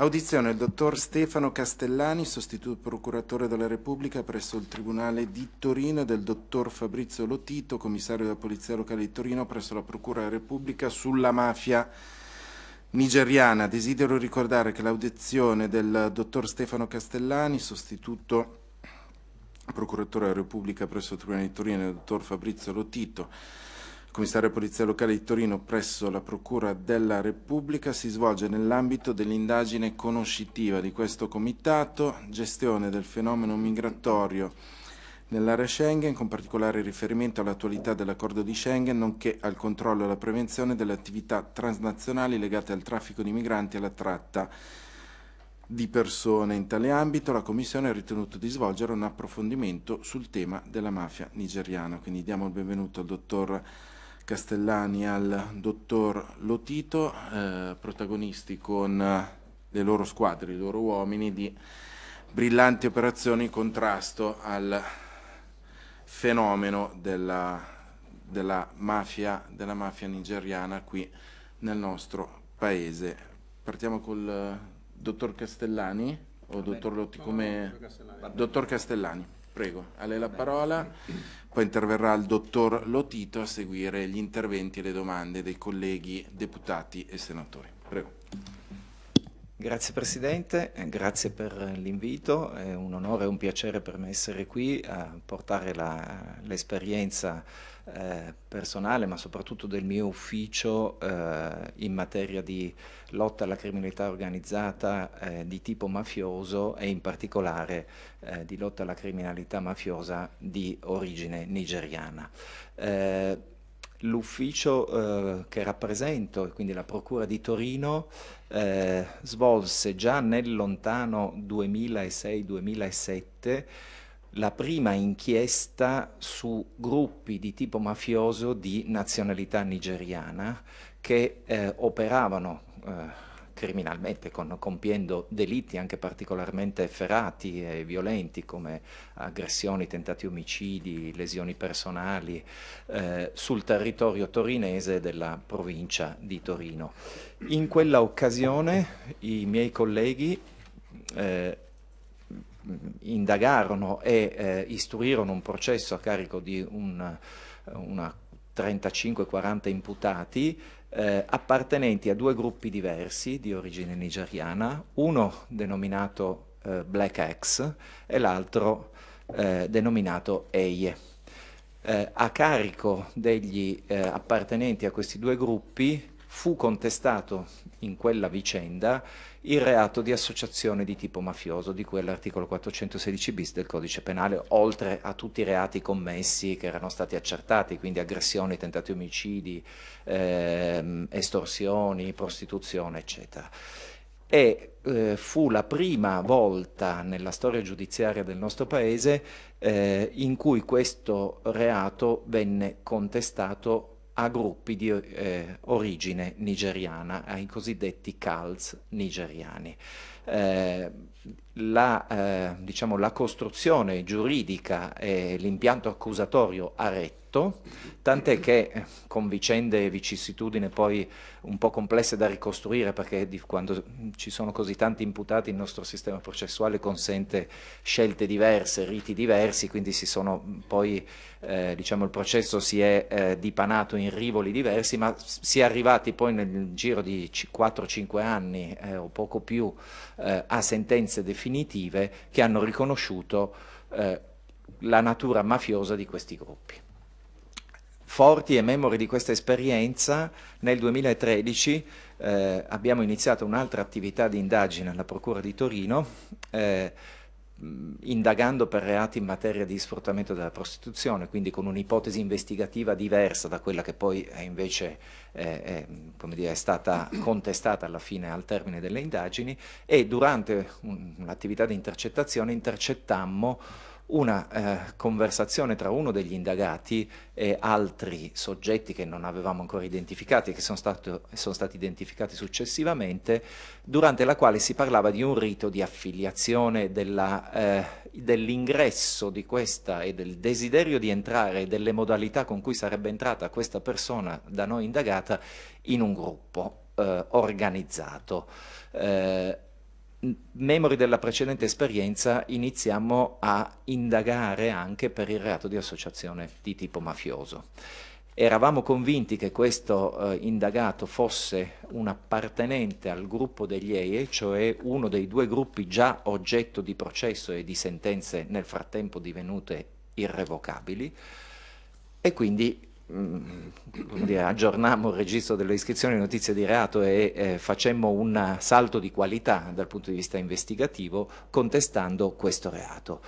Audizione del dottor Stefano Castellani, sostituto procuratore della Repubblica presso il Tribunale di Torino e del dottor Fabrizio Lotito, commissario della Polizia Locale di Torino presso la Procura della Repubblica sulla mafia nigeriana. Desidero ricordare che l'audizione del dottor Stefano Castellani, sostituto procuratore della Repubblica presso il Tribunale di Torino e del dottor Fabrizio Lotito, commissario Polizia Locale di Torino presso la Procura della Repubblica si svolge nell'ambito dell'indagine conoscitiva di questo comitato, gestione del fenomeno migratorio nell'area Schengen, con particolare riferimento all'attualità dell'accordo di Schengen, nonché al controllo e alla prevenzione delle attività transnazionali legate al traffico di migranti e alla tratta di persone. In tale ambito la Commissione ha ritenuto di svolgere un approfondimento sul tema della mafia nigeriana. Quindi diamo il benvenuto al dottor Castellani al dottor Lotito, eh, protagonisti con eh, le loro squadre, i loro uomini di brillanti operazioni in contrasto al fenomeno della, della, mafia, della mafia nigeriana qui nel nostro paese. Partiamo col eh, dottor Castellani o dottor Lotti come... Dottor Castellani, prego, a lei la parola. Poi interverrà il dottor Lotito a seguire gli interventi e le domande dei colleghi deputati e senatori. Prego. Grazie Presidente, grazie per l'invito, è un onore e un piacere per me essere qui a portare l'esperienza eh, personale ma soprattutto del mio ufficio eh, in materia di lotta alla criminalità organizzata eh, di tipo mafioso e in particolare eh, di lotta alla criminalità mafiosa di origine nigeriana. Eh, l'ufficio eh, che rappresento, quindi la Procura di Torino, svolse già nel lontano 2006-2007 la prima inchiesta su gruppi di tipo mafioso di nazionalità nigeriana che eh, operavano eh, criminalmente, con, compiendo delitti anche particolarmente efferati e violenti come aggressioni, tentati omicidi, lesioni personali eh, sul territorio torinese della provincia di Torino. In quella occasione i miei colleghi eh, indagarono e eh, istruirono un processo a carico di un, una 35-40 imputati eh, appartenenti a due gruppi diversi di origine nigeriana, uno denominato eh, Black X e l'altro eh, denominato Eye. Eh, a carico degli eh, appartenenti a questi due gruppi fu contestato in quella vicenda il reato di associazione di tipo mafioso, di cui l'articolo 416 bis del codice penale, oltre a tutti i reati commessi che erano stati accertati, quindi aggressioni, tentati omicidi, ehm, estorsioni, prostituzione, eccetera. E eh, fu la prima volta nella storia giudiziaria del nostro Paese eh, in cui questo reato venne contestato a gruppi di eh, origine nigeriana, ai cosiddetti CALS nigeriani. Eh, la, eh, diciamo, la, costruzione giuridica e l'impianto accusatorio a retto, tant'è che eh, con vicende e vicissitudini poi un po' complesse da ricostruire perché di, quando ci sono così tanti imputati il nostro sistema processuale consente scelte diverse, riti diversi, quindi poi eh, diciamo, il processo si è eh, dipanato in rivoli diversi, ma si è arrivati poi nel giro di 4-5 anni eh, o poco più eh, a sentenze definitive che hanno riconosciuto eh, la natura mafiosa di questi gruppi. Forti e memori di questa esperienza, nel 2013 eh, abbiamo iniziato un'altra attività di indagine alla Procura di Torino, eh, indagando per reati in materia di sfruttamento della prostituzione, quindi con un'ipotesi investigativa diversa da quella che poi è invece eh, è, dire, è, stata contestata alla fine al termine delle indagini e durante un'attività di intercettazione intercettammo una eh, conversazione tra uno degli indagati e altri soggetti che non avevamo ancora identificati e che sono, stato, sono, stati identificati successivamente, durante la quale si parlava di un rito di affiliazione eh, dell'ingresso di questa e del desiderio di entrare e delle modalità con cui sarebbe entrata questa persona da noi indagata in un gruppo eh, organizzato. Memori della precedente esperienza iniziamo a indagare anche per il reato di associazione di tipo mafioso. Eravamo convinti che questo eh, indagato fosse un appartenente al gruppo degli EIE, cioè uno dei due gruppi già oggetto di processo e di sentenze nel frattempo divenute irrevocabili e quindi dire, aggiornammo il registro delle iscrizioni e notizie di reato e eh, facemmo un salto di qualità dal punto di vista investigativo contestando questo reato.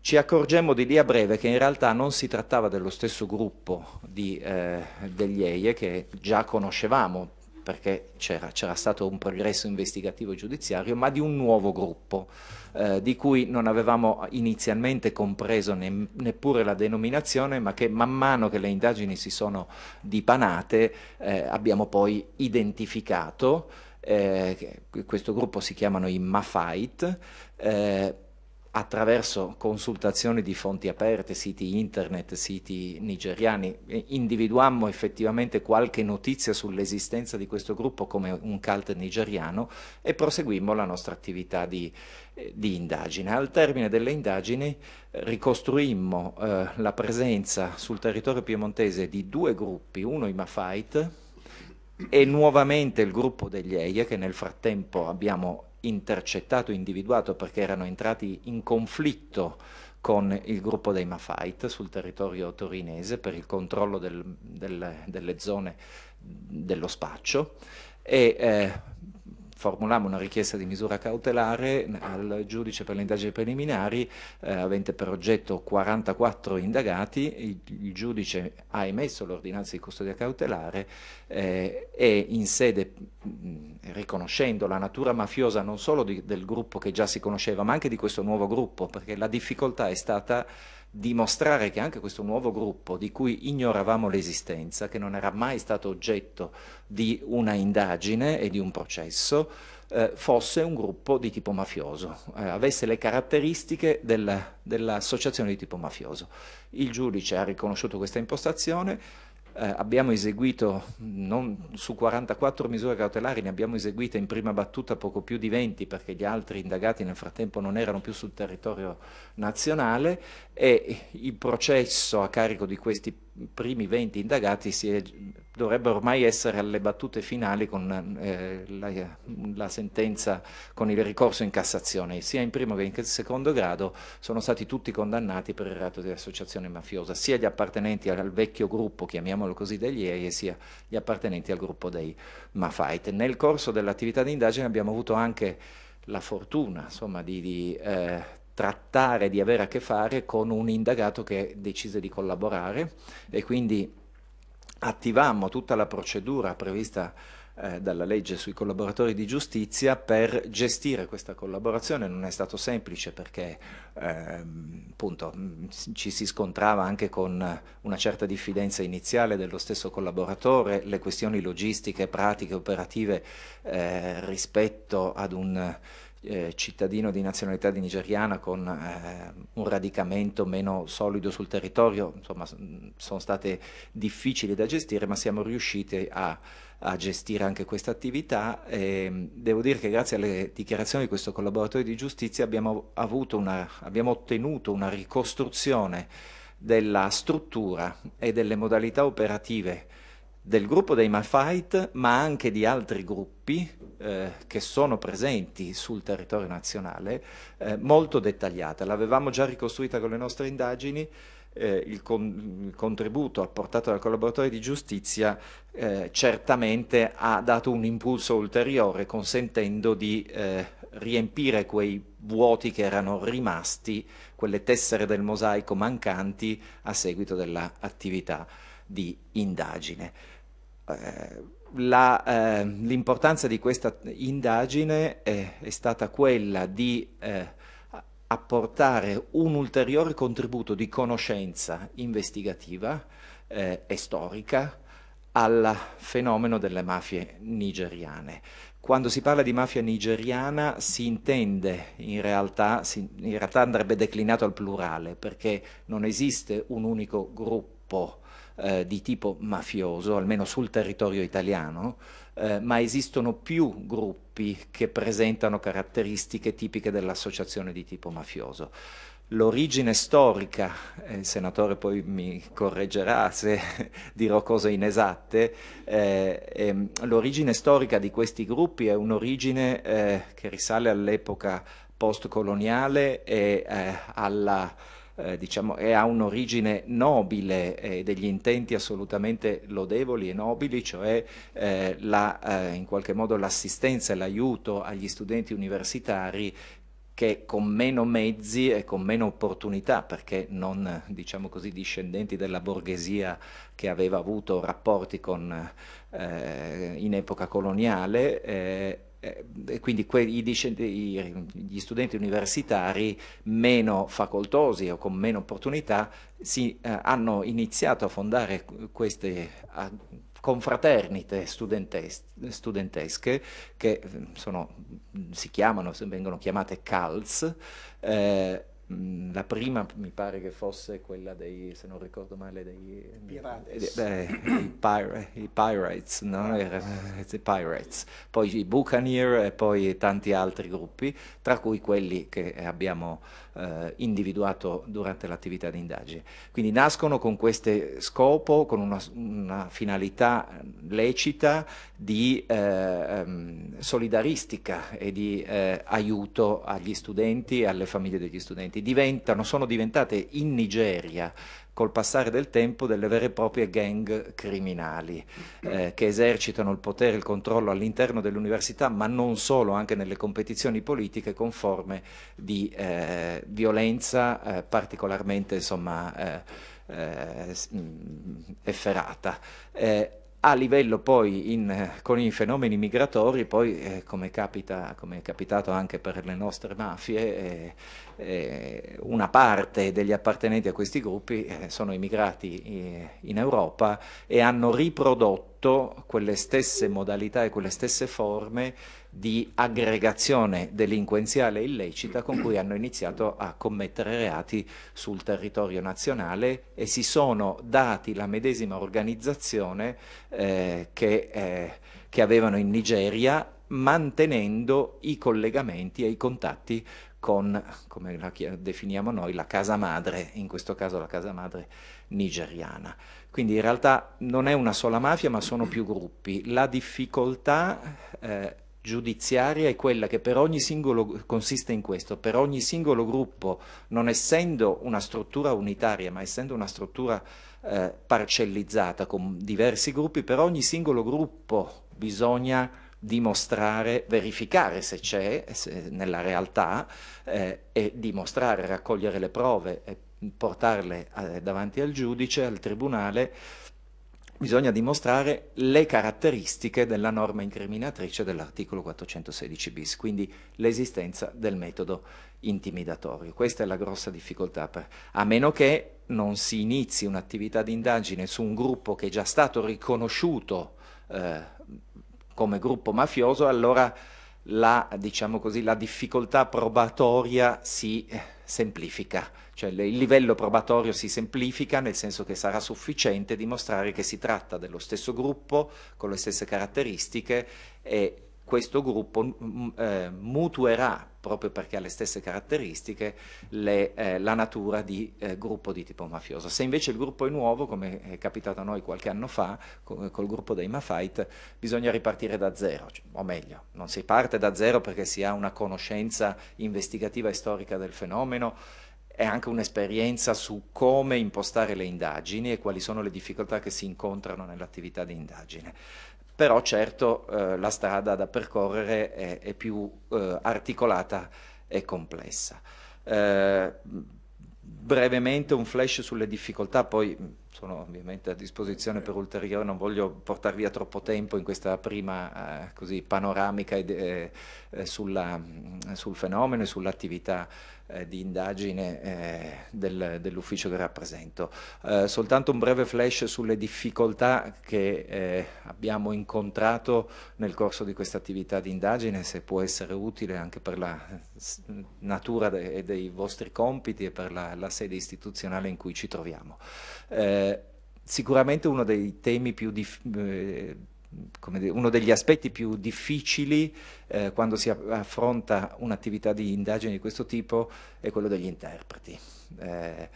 Ci accorgemmo di lì a breve che in realtà non si trattava dello stesso gruppo di, eh, degli EIE che già conoscevamo perché c'era stato un progresso investigativo e giudiziario, ma di un nuovo gruppo eh, di cui non avevamo inizialmente compreso ne, neppure la denominazione, ma che man mano che le indagini si sono dipanate eh, abbiamo poi identificato. Eh, questo gruppo si chiamano i Mafait, eh, attraverso consultazioni di fonti aperte, siti internet, siti nigeriani, individuammo effettivamente qualche notizia sull'esistenza di questo gruppo come un cult nigeriano e proseguimmo la nostra attività di, eh, di indagine. Al termine delle indagini eh, ricostruimmo eh, la presenza sul territorio piemontese di due gruppi, uno i Mafait e nuovamente il gruppo degli Eie che nel frattempo abbiamo intercettato, individuato perché erano entrati in conflitto con il gruppo dei Mafait sul territorio torinese per il controllo del, del, delle zone dello spaccio. E eh, formulammo una richiesta di misura cautelare al giudice per le indagini preliminari eh, avente per oggetto 44 indagati, il, il giudice ha emesso l'ordinanza di custodia cautelare eh, e in sede, mh, riconoscendo la natura mafiosa non solo di, del gruppo che già si conosceva, ma anche di questo nuovo gruppo, perché la difficoltà è stata dimostrare che anche questo nuovo gruppo, di cui ignoravamo l'esistenza, che non era mai stato oggetto di una indagine e di un processo, eh, fosse un gruppo di tipo mafioso, eh, avesse le caratteristiche dell'associazione di tipo mafioso. Il giudice ha riconosciuto questa impostazione, eh, abbiamo eseguito, non, su 44 misure cautelari, ne abbiamo eseguite in prima battuta poco più di 20 perché gli altri indagati nel frattempo non erano più sul territorio nazionale e il processo a carico di questi primi 20 indagati è, dovrebbero ormai essere alle battute finali con eh, la, la, sentenza, con il ricorso in Cassazione, sia in primo che in secondo grado sono stati tutti condannati per il reato di associazione mafiosa, sia gli appartenenti al vecchio gruppo, chiamiamolo così, degli EI, sia gli appartenenti al gruppo dei Mafait. Nel corso dell'attività di indagine abbiamo avuto anche la fortuna insomma, di, di eh, trattare di avere a che fare con un indagato che decise di collaborare e quindi attivammo tutta la procedura prevista eh, dalla legge sui collaboratori di giustizia per gestire questa collaborazione. Non è stato semplice perché eh, appunto, ci si scontrava anche con una certa diffidenza iniziale dello stesso collaboratore, le questioni logistiche, pratiche, operative eh, rispetto ad un eh, cittadino di nazionalità di nigeriana con eh, un radicamento meno solido sul territorio, insomma sono state difficili da gestire ma siamo riusciti a, a gestire anche questa attività e devo dire che grazie alle dichiarazioni di questo collaboratore di giustizia abbiamo, una, abbiamo ottenuto una ricostruzione della struttura e delle modalità operative del gruppo dei Malfight, ma anche di altri gruppi eh, che sono presenti sul territorio nazionale, eh, molto dettagliata. L'avevamo già ricostruita con le nostre indagini, eh, il, con, il, contributo apportato dal collaboratore di giustizia eh, certamente ha dato un impulso ulteriore, consentendo di eh, riempire quei vuoti che erano rimasti, quelle tessere del mosaico mancanti a seguito dell'attività di indagine. Eh, eh, l'importanza di questa indagine è, è stata quella di eh, apportare un ulteriore contributo di conoscenza investigativa eh, e storica al fenomeno delle mafie nigeriane. Quando si parla di mafia nigeriana si intende, in realtà, si, in realtà andrebbe declinato al plurale, perché non esiste un unico gruppo eh, di tipo mafioso, almeno sul territorio italiano, eh, ma esistono più gruppi che presentano caratteristiche tipiche dell'associazione di tipo mafioso. L'origine storica, eh, il senatore poi mi correggerà se dirò cose inesatte, eh, ehm, l'origine storica di questi gruppi è un'origine eh, che risale all'epoca postcoloniale e eh, alla eh, diciamo, e ha un'origine nobile e degli intenti assolutamente lodevoli e nobili, cioè eh, la, eh, in qualche modo l'assistenza e l'aiuto agli studenti universitari che con meno mezzi e con meno opportunità, perché non diciamo così, discendenti della borghesia che aveva avuto rapporti con, eh, in epoca coloniale, eh, e quindi gli studenti universitari meno facoltosi o con meno opportunità si, eh, hanno iniziato a fondare queste a, confraternite studentes studentesche che sono, si chiamano, vengono chiamate CALS, eh, Mm, la prima mi pare che fosse quella dei, se non ricordo male, dei Pirates, eh, i, pir i, Pirates, no? Era, eh, Pirates, poi i Buccaneer e poi tanti altri gruppi, tra cui quelli che abbiamo eh, individuato durante l'attività di indagine. Quindi nascono con questo scopo, con una, una finalità lecita di eh, ehm, solidaristica e di eh, aiuto agli studenti e alle famiglie degli studenti. Diventano, sono diventate in Nigeria col passare del tempo delle vere e proprie gang criminali eh, che esercitano il potere e il controllo all'interno dell'università, ma non solo, anche nelle competizioni politiche con forme di eh, violenza eh, particolarmente insomma, eh, eh, efferata. Eh, a livello poi in, con i fenomeni migratori, poi eh, come, capita, come, è capitato anche per le nostre mafie, eh, eh, una parte degli appartenenti a questi gruppi eh, sono immigrati eh, in Europa e hanno riprodotto quelle stesse modalità e quelle stesse forme di aggregazione delinquenziale illecita con cui hanno iniziato a commettere reati sul territorio nazionale e si sono dati la medesima organizzazione eh, che, eh, che avevano in Nigeria mantenendo i collegamenti e i contatti con, come la definiamo noi, la casa madre, in questo caso la casa madre nigeriana. Quindi in realtà non è una sola mafia, ma sono più gruppi. La difficoltà eh, giudiziaria è quella che per ogni singolo, consiste in questo, per ogni singolo gruppo, non essendo una struttura unitaria, ma essendo una struttura eh, parcellizzata con diversi gruppi, per ogni singolo gruppo bisogna dimostrare, verificare se c'è nella realtà eh, e dimostrare, raccogliere le prove e portarle eh, davanti al giudice, al tribunale, bisogna dimostrare le caratteristiche della norma incriminatrice dell'articolo 416 bis, quindi l'esistenza del metodo intimidatorio. Questa è la grossa difficoltà, per, a meno che non si inizi un'attività di indagine su un gruppo che è già stato riconosciuto eh, come gruppo mafioso, allora la, diciamo così, la difficoltà probatoria si eh, semplifica, cioè il livello probatorio si semplifica nel senso che sarà sufficiente dimostrare che si tratta dello stesso gruppo con le stesse caratteristiche e questo gruppo eh, mutuerà, proprio perché ha le stesse caratteristiche, le, eh, la natura di eh, gruppo di tipo mafioso. Se invece il gruppo è nuovo, come è capitato a noi qualche anno fa, con, col gruppo dei Mafite, bisogna ripartire da zero, cioè, o meglio, non si parte da zero perché si ha una conoscenza investigativa e storica del fenomeno, è anche un'esperienza su come impostare le indagini e quali sono le difficoltà che si incontrano nell'attività di indagine però certo eh, la strada da percorrere è, è più eh, articolata e complessa. Eh, brevemente un flash sulle difficoltà, poi sono ovviamente a disposizione per ulteriore, non voglio portare via troppo tempo in questa prima eh, così, panoramica eh, eh, sulla, sul fenomeno e sull'attività eh, di indagine eh, del, dell'ufficio che rappresento. Eh, soltanto un breve flash sulle difficoltà che eh, abbiamo incontrato nel corso di questa attività di indagine, se può essere utile anche per la natura de dei vostri compiti e per la, la, sede istituzionale in cui ci troviamo. Eh, sicuramente uno dei temi più difficili uno degli aspetti più difficili eh, quando si affronta un'attività di indagine di questo tipo è quello degli interpreti. Eh,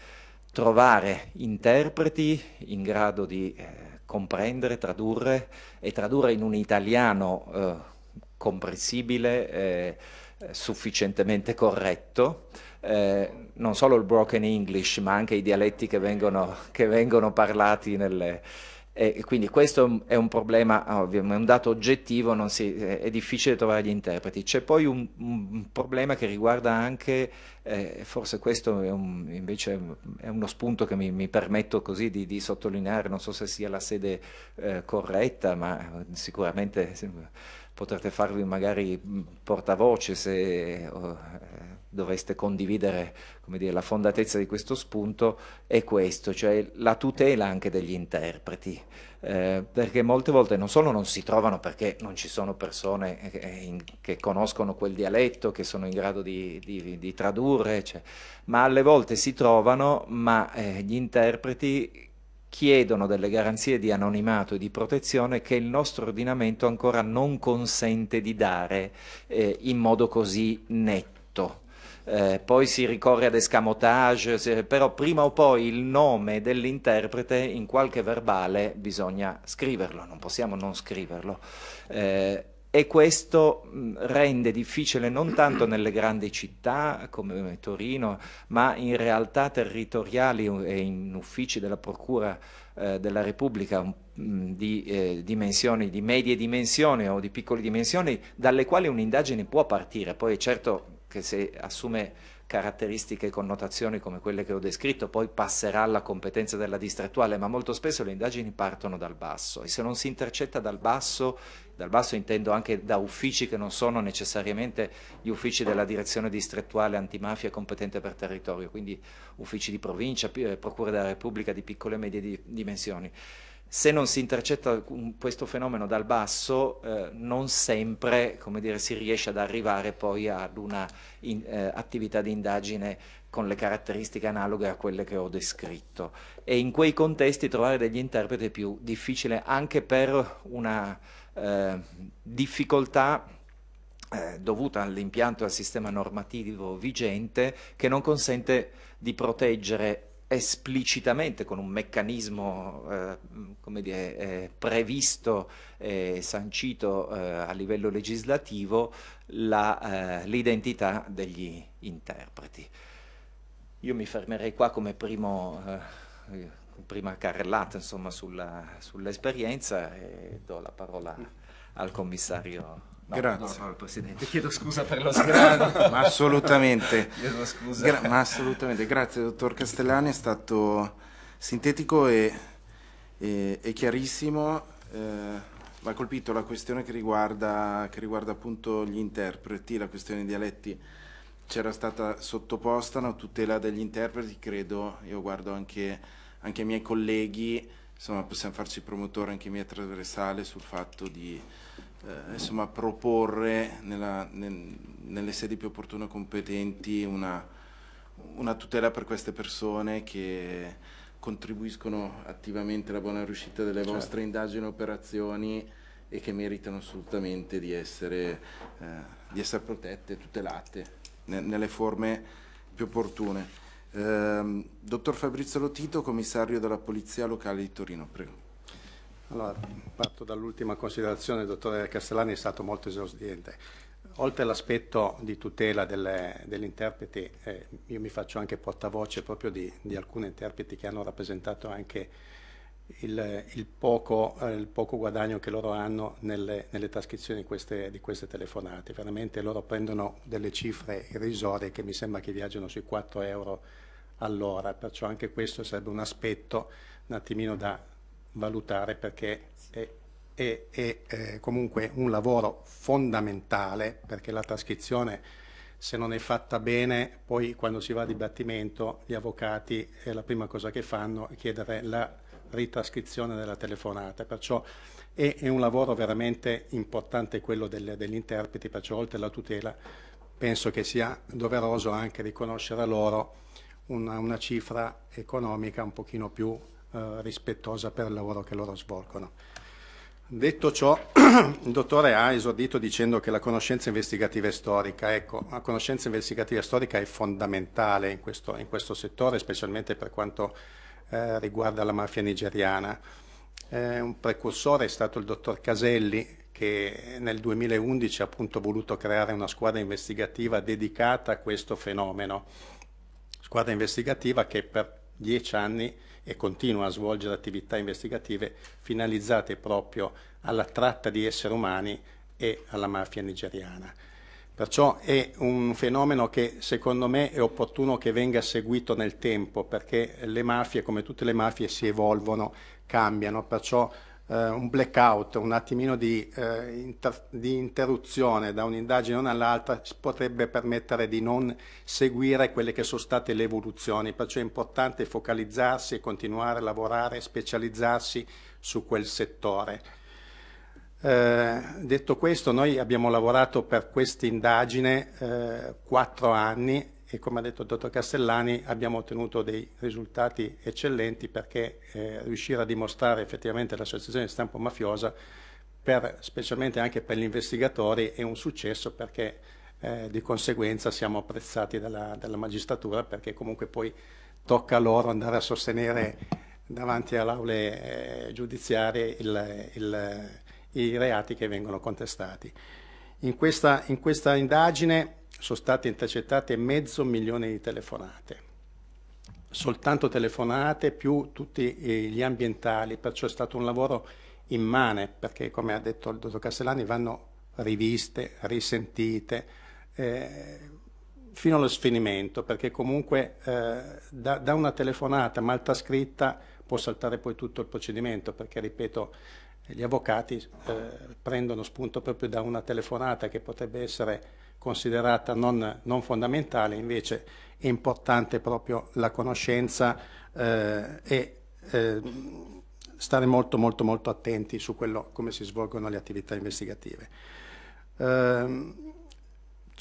trovare interpreti in grado di eh, comprendere, tradurre e tradurre in un italiano eh, comprensibile, eh, sufficientemente corretto, eh, non solo il broken English ma anche i dialetti che vengono, che vengono parlati nelle, e quindi questo è un problema, ovvio, è un dato oggettivo, si, è difficile trovare gli interpreti. C'è poi un, un, problema che riguarda anche, eh, forse questo è un, invece è uno spunto che mi, mi permetto così di, di, sottolineare, non so se sia la sede eh, corretta, ma sicuramente potrete farvi magari portavoce se... Oh, dovreste condividere dire, la fondatezza di questo spunto è questo, cioè la tutela anche degli interpreti, eh, perché molte volte non solo non si trovano perché non ci sono persone che, in, che conoscono quel dialetto, che sono in grado di, di, di tradurre, cioè, ma alle volte si trovano, ma eh, gli interpreti chiedono delle garanzie di anonimato e di protezione che il nostro ordinamento ancora non consente di dare eh, in modo così netto eh, poi si ricorre ad escamotage, però prima o poi il nome dell'interprete in qualche verbale bisogna scriverlo, non possiamo non scriverlo. Eh, e questo rende difficile non tanto nelle grandi città come Torino, ma in realtà territoriali e in uffici della Procura eh, della Repubblica di, eh, dimensioni, di medie dimensioni o di piccole dimensioni, dalle quali un'indagine può partire. Poi certo che se assume caratteristiche e connotazioni come quelle che ho descritto, poi passerà alla competenza della distrettuale, ma molto spesso le indagini partono dal basso. E se non si intercetta dal basso, dal basso intendo anche da uffici che non sono necessariamente gli uffici della direzione distrettuale antimafia competente per territorio, quindi uffici di provincia, eh, procure della Repubblica di piccole e medie dimensioni se non si intercetta questo fenomeno dal basso, eh, non sempre dire, si riesce ad arrivare poi ad una in, eh, attività di indagine con le caratteristiche analoghe a quelle che ho descritto. E in quei contesti trovare degli interpreti è più difficile anche per una eh, difficoltà eh, dovuta all'impianto e al sistema normativo vigente che non consente di proteggere esplicitamente con un meccanismo eh, dire, eh, previsto e sancito eh, a livello legislativo eh, l'identità degli interpreti. Io mi fermerei qua come primo, eh, prima carrellata sull'esperienza e do la parola al commissario No, Grazie. No, no, Presidente, chiedo scusa per lo sgrano. ma assolutamente. chiedo scusa. Gra ma assolutamente. Grazie, dottor Castellani, è stato sintetico e, e, e chiarissimo. Eh, mi ha colpito la questione che riguarda, che riguarda appunto gli interpreti, la questione dei dialetti c'era stata sottoposta una tutela degli interpreti, credo, io guardo anche, anche i miei colleghi, insomma possiamo farci promotore anche in mia trasversale sul fatto di eh, insomma, proporre nella, nel, nelle sedi più opportune e competenti una, una tutela per queste persone che contribuiscono attivamente alla buona riuscita delle certo. vostre indagini e operazioni e che meritano assolutamente di essere, eh, di essere protette, tutelate ne, nelle forme più opportune. Eh, dottor Fabrizio Lotito, commissario della Polizia Locale di Torino, prego. Allora, parto dall'ultima considerazione, il dottore Castellani è stato molto esaustivente. Oltre all'aspetto di tutela delle, degli interpreti, eh, io mi faccio anche portavoce proprio di, di, alcuni interpreti che hanno rappresentato anche il, il, poco, eh, il poco, guadagno che loro hanno nelle, nelle trascrizioni di queste, di queste, telefonate. Veramente loro prendono delle cifre irrisorie che mi sembra che viaggiano sui 4 euro all'ora, perciò anche questo sarebbe un aspetto un attimino da valutare perché è, è, è, è comunque un lavoro fondamentale perché la trascrizione se non è fatta bene, poi quando si va a dibattimento gli avvocati è la prima cosa che fanno è chiedere la ritrascrizione della telefonata, perciò è, è un lavoro veramente importante quello del, degli interpreti, perciò oltre alla tutela penso che sia doveroso anche riconoscere a loro una, una cifra economica un pochino più eh, rispettosa per il lavoro che loro svolgono. Detto ciò, il dottore ha esordito dicendo che la conoscenza investigativa è storica. Ecco, la conoscenza investigativa storica è fondamentale in questo, in questo settore, specialmente per quanto eh, riguarda la mafia nigeriana. Eh, un precursore è stato il dottor Caselli, che nel 2011 ha appunto voluto creare una squadra investigativa dedicata a questo fenomeno. Squadra investigativa che per dieci anni e continua a svolgere attività investigative finalizzate proprio alla tratta di esseri umani e alla mafia nigeriana. Perciò è un fenomeno che secondo me è opportuno che venga seguito nel tempo perché le mafie, come tutte le mafie, si evolvono, cambiano, perciò eh, un blackout, un attimino di, eh, inter di interruzione da un'indagine all'altra potrebbe permettere di non seguire quelle che sono state le evoluzioni, perciò è importante focalizzarsi e continuare a lavorare, specializzarsi su quel settore. Eh, detto questo, noi abbiamo lavorato per questa indagine eh, quattro anni e come ha detto il dottor Castellani abbiamo ottenuto dei risultati eccellenti perché eh, riuscire a dimostrare effettivamente l'associazione di stampo mafiosa, per, specialmente anche per gli investigatori, è un successo perché eh, di conseguenza siamo apprezzati dalla, dalla, magistratura perché comunque poi tocca a loro andare a sostenere davanti alle aule eh, giudiziarie il, il, i reati che vengono contestati. In questa, in questa indagine sono state intercettate mezzo milione di telefonate. Soltanto telefonate più tutti gli ambientali, perciò è stato un lavoro immane, perché come ha detto il dottor Castellani vanno riviste, risentite, eh, fino allo sfinimento, perché comunque eh, da, da, una telefonata mal trascritta può saltare poi tutto il procedimento, perché ripeto, gli avvocati eh, prendono spunto proprio da una telefonata che potrebbe essere considerata non, non fondamentale, invece è importante proprio la conoscenza eh, e eh, stare molto molto molto attenti su quello, come si svolgono le attività investigative. Eh,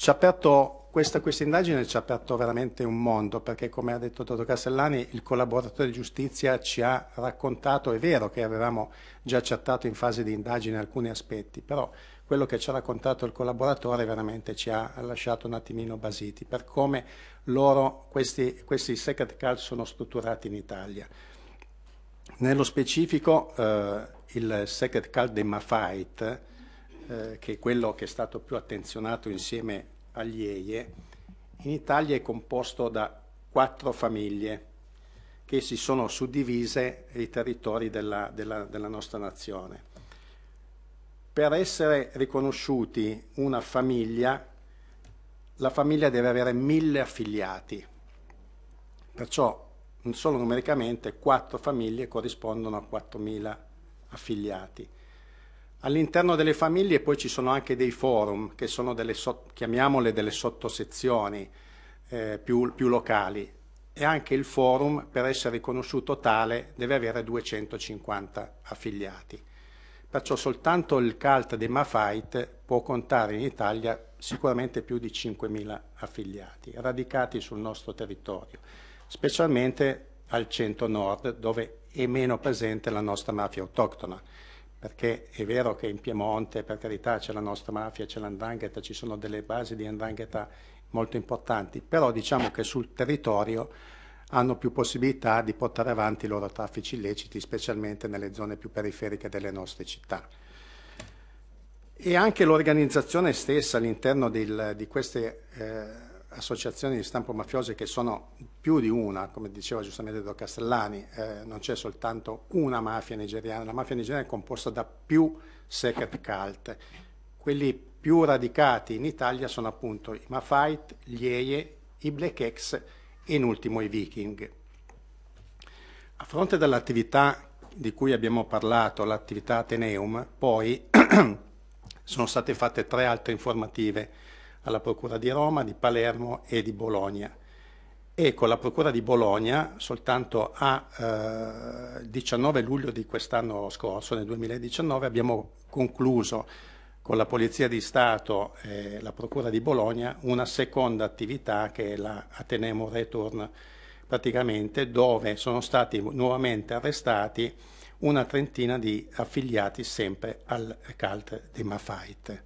aperto, questa, questa, indagine ci ha aperto veramente un mondo perché come ha detto Toto Castellani il collaboratore di giustizia ci ha raccontato, è vero che avevamo già chattato in fase di indagine alcuni aspetti, però quello che ci ha raccontato il collaboratore veramente ci ha lasciato un attimino basiti per come loro, questi, questi secret cult sono strutturati in Italia. Nello specifico eh, il secret cult dei Mafait, eh, che è quello che è stato più attenzionato insieme agli EIE, in Italia è composto da quattro famiglie che si sono suddivise i territori della, della, della nostra nazione per essere riconosciuti una famiglia, la famiglia deve avere mille affiliati. Perciò, solo numericamente, quattro famiglie corrispondono a 4.000 affiliati. All'interno delle famiglie poi ci sono anche dei forum, che sono delle, chiamiamole delle sottosezioni eh, più, più locali, e anche il forum, per essere riconosciuto tale, deve avere 250 affiliati. Perciò soltanto il cult dei Mafite può contare in Italia sicuramente più di 5.000 affiliati, radicati sul nostro territorio, specialmente al centro-nord dove è meno presente la nostra mafia autoctona, perché è vero che in Piemonte, per carità, c'è la nostra mafia, c'è l'andrangheta, ci sono delle basi di andrangheta molto importanti, però diciamo che sul territorio hanno più possibilità di portare avanti i loro traffici illeciti, specialmente nelle zone più periferiche delle nostre città. E anche l'organizzazione stessa all'interno di queste eh, associazioni di stampo mafiose, che sono più di una, come diceva giustamente Dottor Castellani, eh, non c'è soltanto una mafia nigeriana, la mafia nigeriana è composta da più secret cult. Quelli più radicati in Italia sono appunto i Mafite, gli Eie, i Black X e in ultimo i viking. A fronte dell'attività di cui abbiamo parlato, l'attività Ateneum, poi sono state fatte tre altre informative alla Procura di Roma, di Palermo e di Bologna. E con la Procura di Bologna, soltanto a eh, 19 luglio di quest'anno scorso, nel 2019, abbiamo concluso con la Polizia di Stato e la Procura di Bologna una seconda attività che è la Ateneum Return praticamente dove sono stati nuovamente arrestati una trentina di affiliati sempre al cult di Mafait.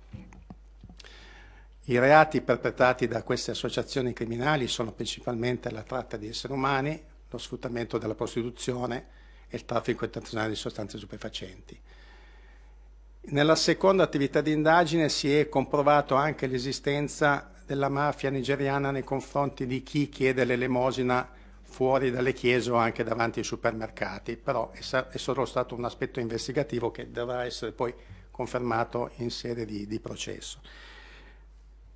I reati perpetrati da queste associazioni criminali sono principalmente la tratta di esseri umani, lo sfruttamento della prostituzione e il traffico internazionale di sostanze stupefacenti. Nella seconda attività di indagine si è comprovato anche l'esistenza della mafia nigeriana nei confronti di chi chiede l'elemosina fuori dalle chiese o anche davanti ai supermercati, però è, solo stato un aspetto investigativo che dovrà essere poi confermato in sede di, di processo.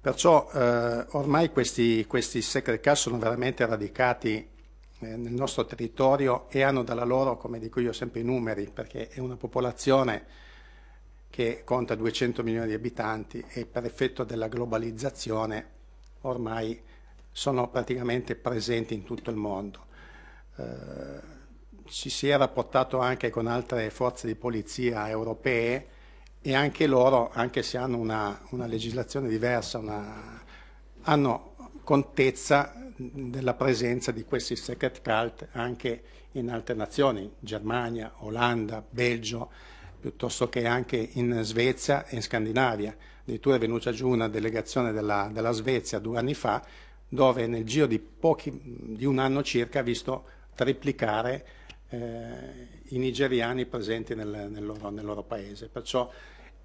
Perciò eh, ormai questi, questi secret cash sono veramente radicati eh, nel nostro territorio e hanno dalla loro, come dico io, sempre i numeri, perché è una popolazione che conta 200 milioni di abitanti e per effetto della globalizzazione ormai sono praticamente presenti in tutto il mondo. Eh, ci si è rapportato anche con altre forze di polizia europee e anche loro, anche se hanno una, una legislazione diversa, una, hanno contezza della presenza di questi secret cult anche in altre nazioni, Germania, Olanda, Belgio, piuttosto che anche in Svezia e in Scandinavia. Addirittura è venuta giù una delegazione della, della Svezia due anni fa, dove nel giro di, pochi, di un anno circa ha visto triplicare eh, i nigeriani presenti nel, nel, loro, nel loro, paese. Perciò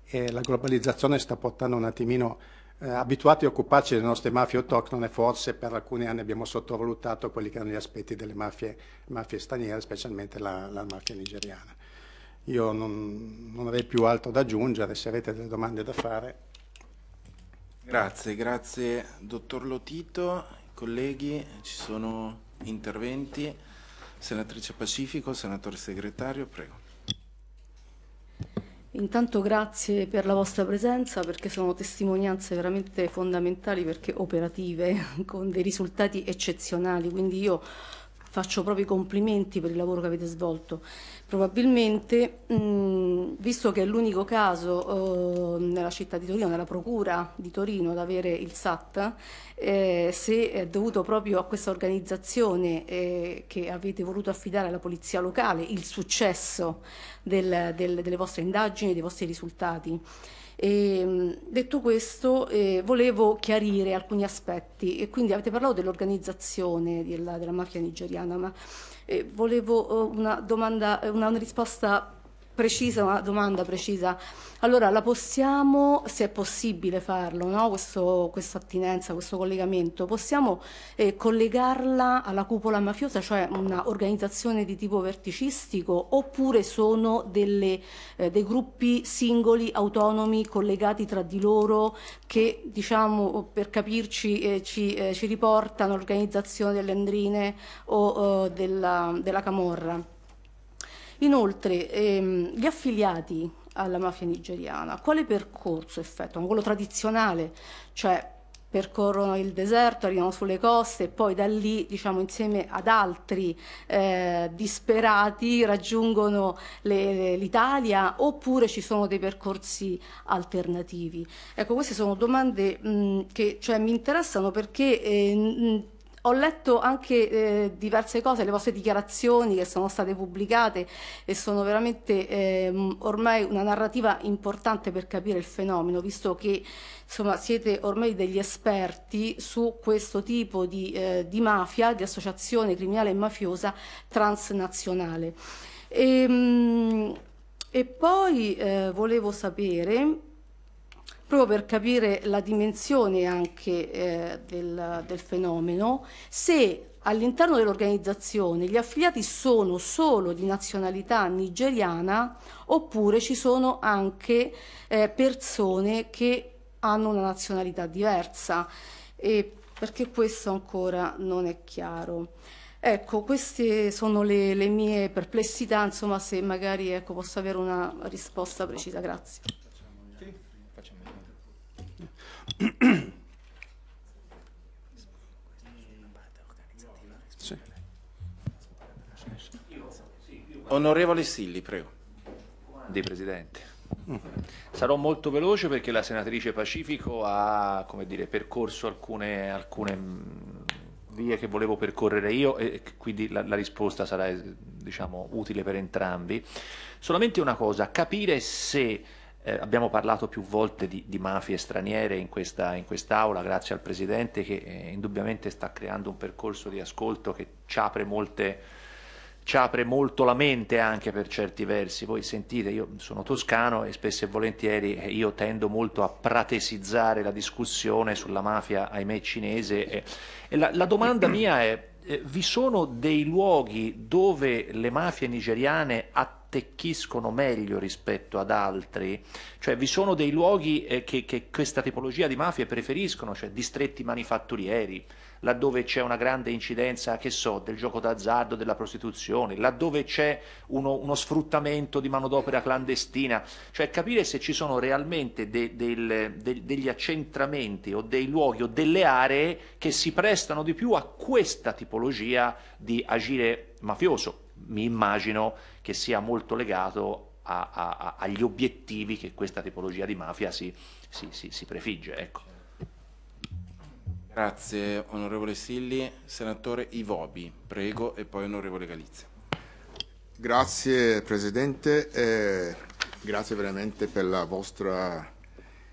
eh, la globalizzazione sta portando un attimino eh, abituati a occuparci delle nostre mafie autoctone, forse per alcuni anni abbiamo sottovalutato quelli che erano gli aspetti delle mafie, mafie straniere, specialmente la, la, mafia nigeriana. Io non, non avrei più altro da aggiungere, se avete delle domande da fare. Grazie, grazie dottor Lotito. Colleghi, ci sono interventi. Senatrice Pacifico, senatore segretario, prego. Intanto grazie per la vostra presenza perché sono testimonianze veramente fondamentali perché operative con dei risultati eccezionali, quindi io faccio proprio i complimenti per il lavoro che avete svolto. Probabilmente, mh, visto che è l'unico caso eh, nella città di Torino, nella procura di Torino, ad avere il SAT, eh, se è dovuto proprio a questa organizzazione eh, che avete voluto affidare alla polizia locale il successo del, del, delle vostre indagini, dei vostri risultati. E, detto questo, eh, volevo chiarire alcuni aspetti. E quindi avete parlato dell'organizzazione della, della mafia nigeriana, ma eh, volevo eh, una, domanda, eh, una, una risposta precisa, una domanda precisa. Allora, la possiamo, se è possibile farlo, no? questo, questa attinenza, questo collegamento, possiamo eh, collegarla alla cupola mafiosa, cioè un'organizzazione di tipo verticistico, oppure sono delle, eh, dei gruppi singoli, autonomi, collegati tra di loro, che, diciamo, per capirci, eh, ci, eh, ci, riportano all'organizzazione delle Endrine o eh, della, della Camorra? Inoltre, ehm, gli affiliati alla mafia nigeriana, quale percorso effettuano? Quello tradizionale, cioè percorrono il deserto, arrivano sulle coste e poi da lì, diciamo, insieme ad altri eh, disperati raggiungono l'Italia oppure ci sono dei percorsi alternativi? Ecco, queste sono domande mh, che cioè, mi interessano perché eh, mh, ho letto anche eh, diverse cose, le vostre dichiarazioni che sono state pubblicate e sono veramente eh, ormai una narrativa importante per capire il fenomeno, visto che insomma, siete ormai degli esperti su questo tipo di, eh, di mafia, di associazione criminale e mafiosa transnazionale. E, ehm, e poi eh, volevo sapere proprio per capire la dimensione anche eh, del, del fenomeno, se all'interno dell'organizzazione gli affiliati sono solo di nazionalità nigeriana oppure ci sono anche eh, persone che hanno una nazionalità diversa e perché questo ancora non è chiaro. Ecco, queste sono le, le mie perplessità, insomma se magari ecco, posso avere una risposta precisa. Grazie. Onorevole Silli, prego. Di Presidente. Sarò molto veloce perché la senatrice Pacifico ha dire, percorso alcune, alcune vie che volevo percorrere io e quindi la, la risposta sarà diciamo, utile per entrambi. Solamente una cosa, capire se eh, abbiamo parlato più volte di, di mafie straniere in, questa, in quest'Aula, grazie al Presidente che eh, indubbiamente sta creando un percorso di ascolto che ci apre molte ci apre molto la mente anche per certi versi. Voi sentite, io sono toscano e spesso e volentieri eh, io tendo molto a pratesizzare la discussione sulla mafia, ahimè, cinese. E, e la, la domanda mia è, eh, vi sono dei luoghi dove le mafie nigeriane attecchiscono meglio rispetto ad altri? Cioè vi sono dei luoghi eh, che, che questa tipologia di mafie preferiscono, cioè distretti manifatturieri, laddove c'è una grande incidenza, che so, del gioco d'azzardo, della prostituzione, laddove c'è uno, uno, sfruttamento di manodopera clandestina, cioè capire se ci sono realmente de, del, de, degli accentramenti o dei luoghi o delle aree che si prestano di più a questa tipologia di agire mafioso. Mi immagino che sia molto legato a, a, agli obiettivi che questa tipologia di mafia si, si, si, si prefigge. Ecco. Grazie onorevole Silli. Senatore Ivobi, prego, e poi onorevole Galizia. Grazie Presidente, eh, grazie veramente per la vostra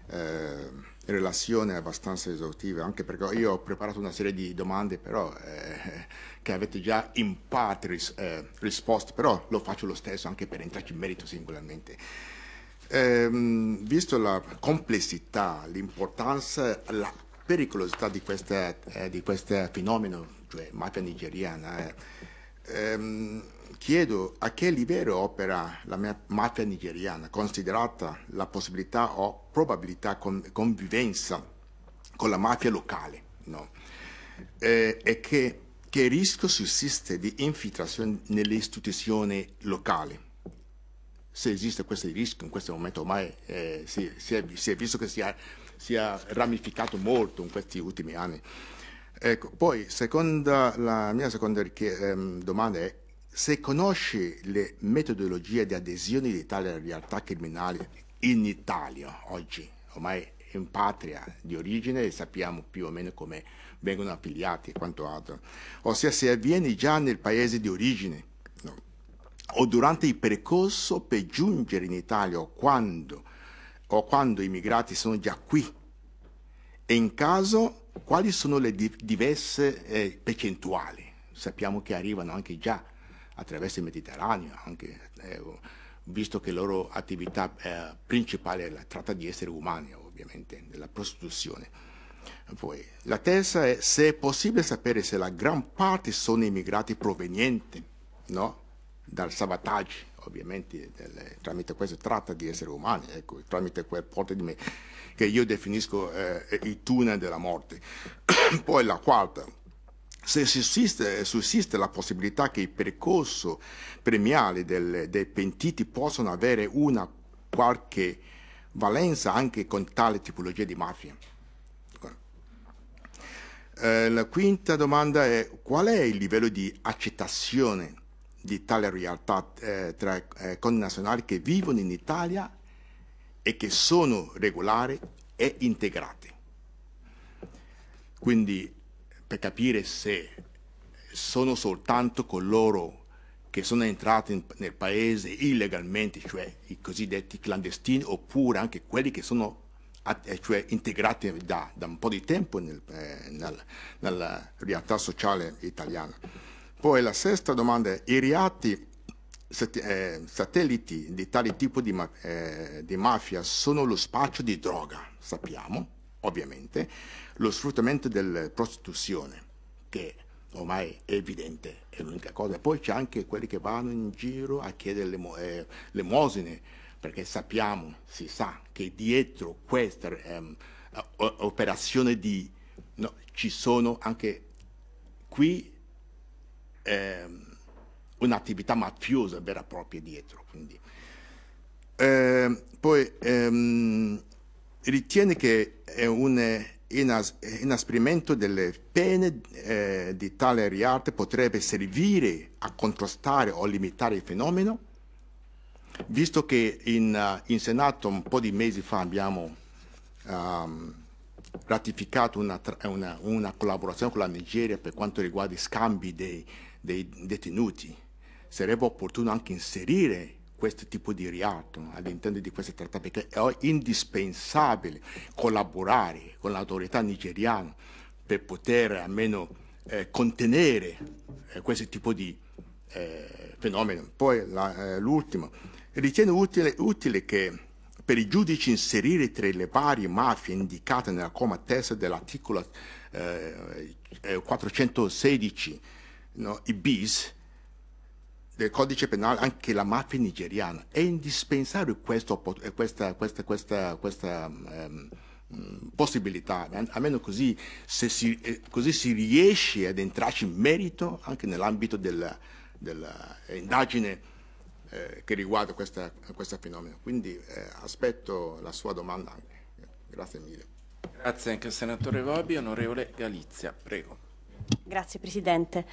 eh, relazione abbastanza esaustiva, anche perché io ho preparato una serie di domande però, eh, che avete già in parte eh, risposto, però lo faccio lo stesso anche per entrarci in merito singolarmente. Ehm, visto la complessità, l'importanza, la pericolosità di, questa, eh, di questo fenomeno, cioè mafia nigeriana, eh, ehm, chiedo a che livello opera la mafia nigeriana, considerata la possibilità o probabilità di convivenza con la mafia locale, no? eh, e che, che rischio sussiste di infiltrazione nelle istituzioni locali se esiste questo rischio in questo momento ormai eh, si, si, è, si, è, visto che si è si è ramificato molto in questi ultimi anni. Ecco, poi seconda, la mia seconda ehm, domanda è se conosci le metodologie di adesione di tale realtà criminali in Italia oggi, ormai in patria di origine sappiamo più o meno come vengono affiliati e quanto altro, ossia se avviene già nel paese di origine no? o durante il percorso per giungere in Italia o quando o quando i migrati sono già qui e in caso quali sono le di diverse eh, percentuali. Sappiamo che arrivano anche già attraverso il Mediterraneo, anche, eh, visto che la loro attività eh, principale è la tratta di esseri umani, ovviamente, della prostituzione. Poi, la terza è se è possibile sapere se la gran parte sono immigrati provenienti no? dal sabotaggio ovviamente delle, tramite questa tratta di esseri umani, ecco, tramite quel porto di me che io definisco eh, il tunnel della morte. Poi la quarta, se sussiste, sussiste, la possibilità che il percorso premiale del, dei pentiti possano avere una qualche valenza anche con tale tipologia di mafia. Eh, la quinta domanda è qual è il livello di accettazione di tale realtà eh, tra eh, connazionali che vivono in Italia e che sono regolari e integrati. Quindi per capire se sono soltanto coloro che sono entrati in, nel paese illegalmente, cioè i cosiddetti clandestini, oppure anche quelli che sono cioè, integrati da, da, un po' di tempo nel, eh, nel, nella realtà sociale italiana. Poi la sesta domanda è, i reati eh, satelliti di tale tipo di, eh, di mafia sono lo spaccio di droga, sappiamo, ovviamente, lo sfruttamento della prostituzione, che ormai è evidente, è l'unica cosa. Poi c'è anche quelli che vanno in giro a chiedere le, eh, perché sappiamo, si sa, che dietro questa ehm, operazione di, no, ci sono anche qui ehm, un'attività mafiosa vera e propria dietro. Eh, poi ritiene che un inas inasprimento delle pene eh, di tale reato potrebbe servire a contrastare o limitare il fenomeno, visto che in, uh, in Senato un po' di mesi fa abbiamo um, ratificato una, una, una, collaborazione con la Nigeria per quanto riguarda i scambi dei, dei detenuti. Sarebbe opportuno anche inserire questo tipo di reato all'interno di questi trattati perché è indispensabile collaborare con l'autorità nigeriana per poter almeno eh, contenere eh, questo tipo di eh, fenomeno. Poi eh, l'ultimo, ritengo utile, utile che per i giudici inserire tra le varie mafie indicate nella coma terza dell'articolo eh, 416 eh, no, i bis del codice penale anche la mafia nigeriana. È indispensabile questo, questa, questa, questa, questa um, possibilità, almeno così, si, eh, così, si, riesce ad entrarci in merito anche nell'ambito dell'indagine eh, che riguarda questa, questo fenomeno. Quindi eh, aspetto la sua domanda anche. Grazie mille. Grazie anche al senatore Vobi. Onorevole Galizia, prego. Grazie Presidente.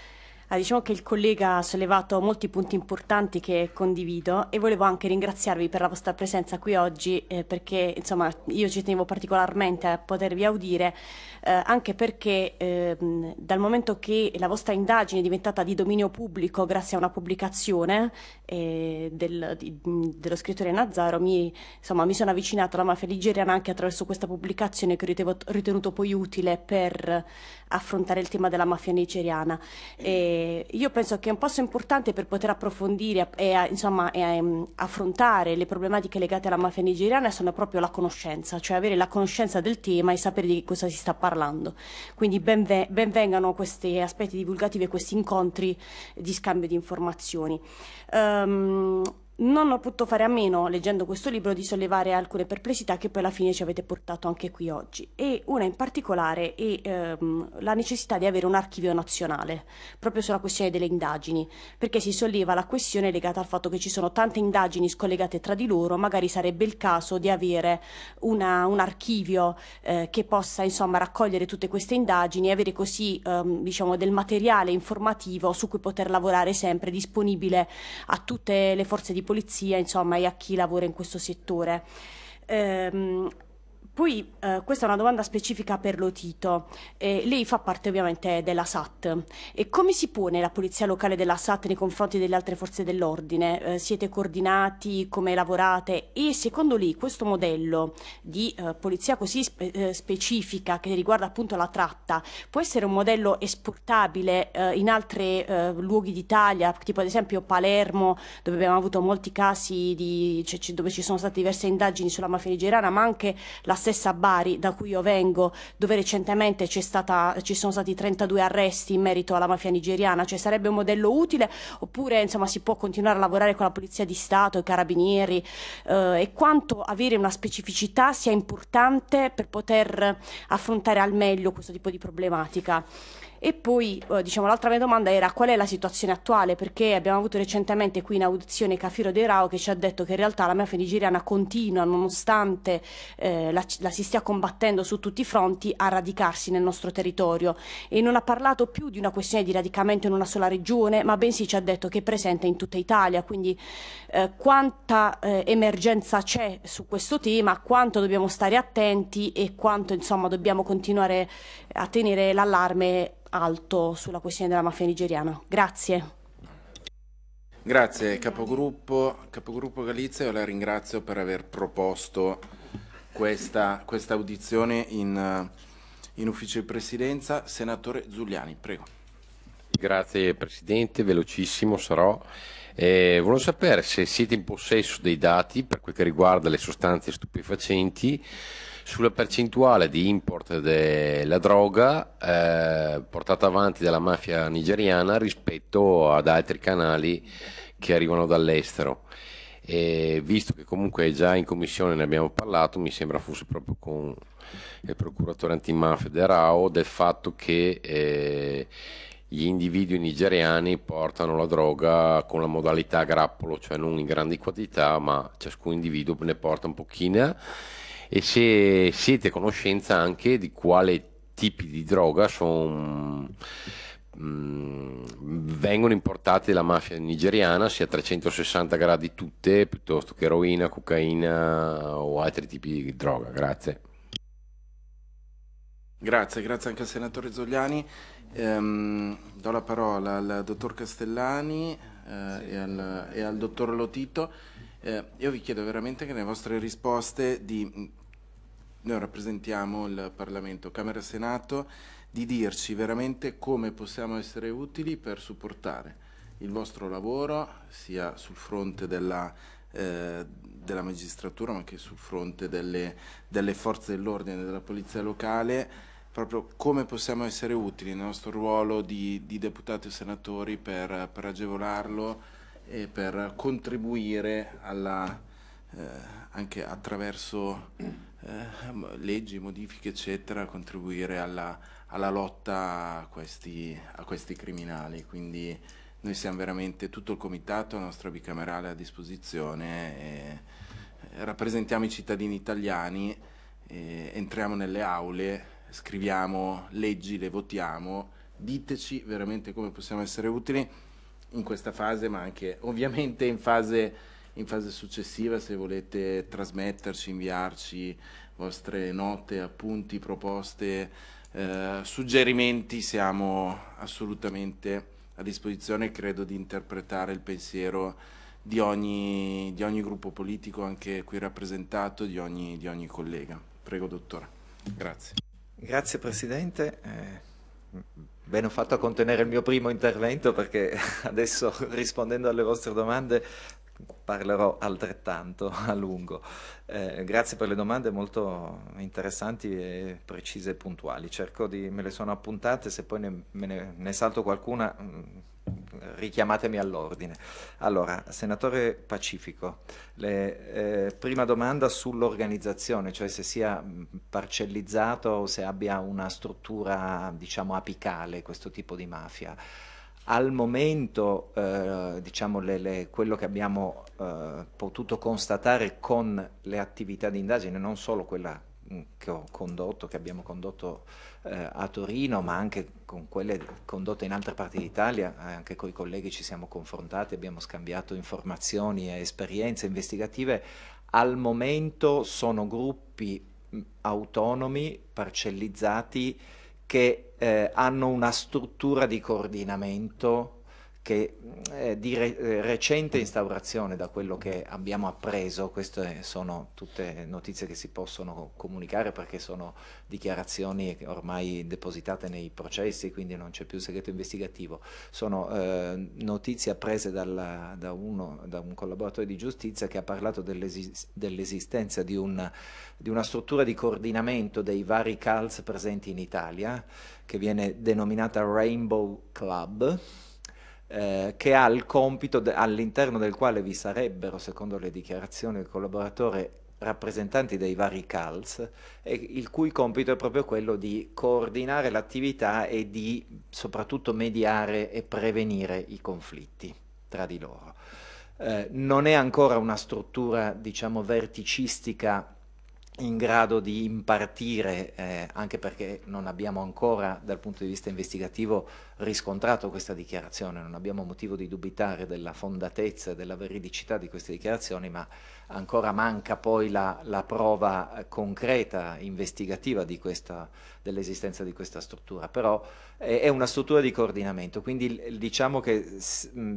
Ah, diciamo che il collega ha sollevato molti punti importanti che condivido e volevo anche ringraziarvi per la vostra presenza qui oggi eh, perché insomma io ci tenevo particolarmente a potervi audire eh, anche perché eh, dal momento che la vostra indagine è diventata di dominio pubblico grazie a una pubblicazione eh, del, di, dello scrittore Nazzaro mi, insomma, mi sono avvicinata alla mafia nigeriana anche attraverso questa pubblicazione che ho ritenuto poi utile per affrontare il tema della mafia nigeriana. E, io penso che un passo importante per poter approfondire e, insomma, e, um, affrontare le problematiche legate alla mafia nigeriana sono proprio la conoscenza, cioè avere la conoscenza del tema e sapere di cosa si sta parlando. Quindi ben, ben vengano questi aspetti divulgativi e questi incontri di scambio di informazioni. Um, non ho potuto fare a meno, leggendo questo libro, di sollevare alcune perplessità che poi alla fine ci avete portato anche qui oggi. E una in particolare è ehm, la necessità di avere un archivio nazionale, proprio sulla questione delle indagini, perché si solleva la questione legata al fatto che ci sono tante indagini scollegate tra di loro, magari sarebbe il caso di avere una, un archivio eh, che possa insomma raccogliere tutte queste indagini e avere così ehm, diciamo, del materiale informativo su cui poter lavorare sempre disponibile a tutte le forze di polizia, insomma, e a chi lavora in questo settore. Ehm, poi eh, questa è una domanda specifica per Lotito. Eh, lei fa parte ovviamente della SAT. E come si pone la polizia locale della SAT nei confronti delle altre forze dell'ordine? Eh, siete coordinati? Come lavorate? E secondo lei questo modello di eh, polizia così spe eh, specifica che riguarda appunto la tratta può essere un modello esportabile eh, in altri luoghi d'Italia, tipo ad esempio Palermo, dove abbiamo avuto molti casi di, cioè, dove ci sono state diverse indagini sulla mafia nigeriana, ma anche la stessa Bari, da cui io vengo, dove recentemente stata, ci sono stati 32 arresti in merito alla mafia nigeriana, cioè sarebbe un modello utile? Oppure insomma, si può continuare a lavorare con la Polizia di Stato, i Carabinieri? Eh, e quanto avere una specificità sia importante per poter affrontare al meglio questo tipo di problematica. E poi eh, diciamo, l'altra mia domanda era qual è la situazione attuale, perché abbiamo avuto recentemente qui in audizione Cafiro De Rao che ci ha detto che in realtà la mafia nigeriana continua, nonostante eh, la, la, si stia combattendo su tutti i fronti, a radicarsi nel nostro territorio. E non ha parlato più di una questione di radicamento in una sola regione, ma bensì ci ha detto che è presente in tutta Italia, quindi eh, quanta eh, emergenza c'è su questo tema, quanto dobbiamo stare attenti e quanto insomma dobbiamo continuare a tenere l'allarme alto sulla questione della mafia nigeriana. Grazie. Grazie capogruppo, capogruppo Galizia, io la ringrazio per aver proposto questa, questa audizione in, in ufficio di presidenza. Senatore Giuliani, prego. Grazie Presidente, velocissimo sarò. Eh, volevo sapere se siete in possesso dei dati per quel che riguarda le sostanze stupefacenti sulla percentuale di import della droga eh, portata avanti dalla mafia nigeriana rispetto ad altri canali che arrivano dall'estero. E visto che comunque già in commissione ne abbiamo parlato, mi sembra fosse proprio con il procuratore antimafia De Rao, del fatto che eh, gli individui nigeriani portano la droga con la modalità grappolo, cioè non in grandi quantità, ma ciascun individuo ne porta un pochino e se siete a conoscenza anche di quale tipi di droga sono mm, vengono importate dalla mafia nigeriana sia a 360 gradi tutte piuttosto che eroina, cocaina o altri tipi di droga. Grazie. Grazie, grazie anche al senatore Zogliani. Ehm, do la parola al dottor Castellani eh, e, al, e, al, dottor Lotito. Eh, io vi chiedo veramente che nelle vostre risposte di, noi rappresentiamo il Parlamento, Camera e Senato, di dirci veramente come possiamo essere utili per supportare il vostro lavoro sia sul fronte della, eh, della magistratura ma anche sul fronte delle, delle forze dell'ordine, della polizia locale, proprio come possiamo essere utili nel nostro ruolo di, di deputati o senatori per, per, agevolarlo e per contribuire alla, eh, anche attraverso eh, leggi, modifiche eccetera, contribuire alla, alla lotta a questi, a questi criminali. Quindi noi siamo veramente tutto il comitato, la nostra bicamerale a disposizione, e, e rappresentiamo i cittadini italiani, entriamo nelle aule, scriviamo leggi, le votiamo, diteci veramente come possiamo essere utili in questa fase, ma anche ovviamente in fase, in fase successiva se volete trasmetterci, inviarci vostre note, appunti, proposte, eh, suggerimenti siamo assolutamente a disposizione credo di interpretare il pensiero di ogni, di ogni, gruppo politico, anche qui rappresentato, di ogni, di ogni collega. Prego, dottore. Grazie. Grazie Presidente. Eh, bene ho fatto a contenere il mio primo intervento perché adesso rispondendo alle vostre domande parlerò altrettanto a lungo. Eh, grazie per le domande molto interessanti e precise e puntuali. Cerco di, me le sono appuntate, se poi ne, ne, ne salto qualcuna mm, richiamatemi all'ordine. Allora, Senatore Pacifico, le, eh, prima domanda sull'organizzazione, cioè se sia mm, parcellizzato o se abbia una struttura diciamo apicale questo tipo di mafia. Al momento, eh, diciamo, le, le, quello che abbiamo eh, potuto constatare con le attività di indagine, non solo quella mm, che ho condotto, che abbiamo condotto eh, a Torino, ma anche con quelle condotte in altre parti d'Italia, eh, anche con i colleghi ci siamo confrontati, abbiamo scambiato informazioni e esperienze investigative, al momento sono gruppi mm, autonomi, parcellizzati, che eh, hanno una struttura di coordinamento che è di re eh, recente instaurazione da quello che abbiamo appreso, queste sono tutte notizie che si possono comunicare perché sono dichiarazioni ormai depositate nei processi, quindi non c'è più segreto investigativo, sono eh, notizie apprese dalla, da, uno, da, un collaboratore di giustizia che ha parlato dell'esistenza di, un, di una struttura di coordinamento dei vari CALS presenti in Italia, che viene denominata Rainbow Club, eh, che ha il compito all'interno del quale vi sarebbero, secondo le dichiarazioni del collaboratore, rappresentanti dei vari CALS, il cui compito è proprio quello di coordinare l'attività e di soprattutto mediare e prevenire i conflitti tra di loro. Eh, non è ancora una struttura, diciamo, verticistica in grado di impartire, eh, anche perché non abbiamo ancora dal punto di vista investigativo riscontrato questa dichiarazione, non abbiamo motivo di dubitare della fondatezza e della veridicità di queste dichiarazioni, ma ancora manca poi la, la prova concreta, investigativa dell'esistenza di questa struttura, però è, è, una struttura di coordinamento, quindi diciamo che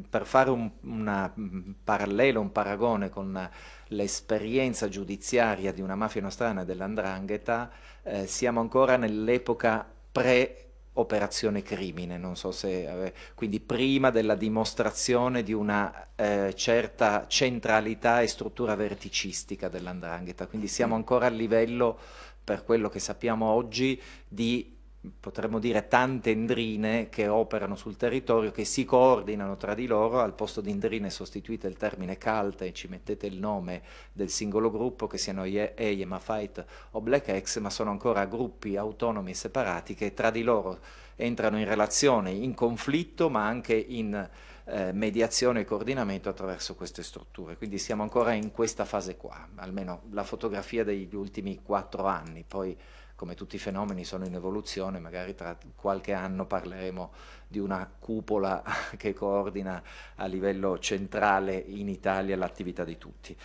per fare un una, un parallelo, un paragone con l'esperienza giudiziaria di una mafia nostrana e dell'andrangheta, eh, siamo ancora nell'epoca pre- operazione crimine, non so se, quindi prima della dimostrazione di una eh, certa centralità e struttura verticistica dell'andrangheta, quindi siamo ancora a livello, per quello che sappiamo oggi, di potremmo dire tante endrine che operano sul territorio, che si coordinano tra di loro, al posto di endrine sostituite il termine CALT e ci mettete il nome del singolo gruppo, che siano EYEMA, Fight o Black X, ma sono ancora gruppi autonomi e separati che tra di loro entrano in relazione, in conflitto, ma anche in eh, mediazione e coordinamento attraverso queste strutture. Quindi siamo ancora in questa fase qua, almeno la fotografia degli ultimi quattro anni, poi come tutti i fenomeni sono in evoluzione, magari tra qualche anno parleremo di una cupola che coordina a livello centrale in Italia l'attività di tutti.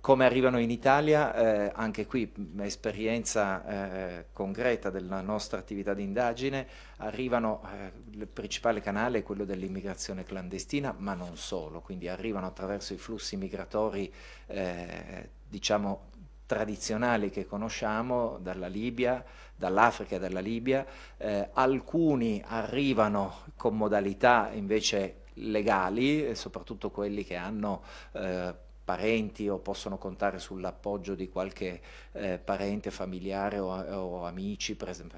Come arrivano in Italia? Eh, anche qui esperienza eh, concreta della nostra attività di indagine, arrivano, eh, il principale canale è quello dell'immigrazione clandestina, ma non solo, quindi arrivano attraverso i flussi migratori eh, diciamo tradizionali che conosciamo dalla Libia, dall'Africa e dalla Libia, eh, alcuni arrivano con modalità invece legali, soprattutto quelli che hanno eh, parenti o possono contare sull'appoggio di qualche eh, parente, familiare o, o amici,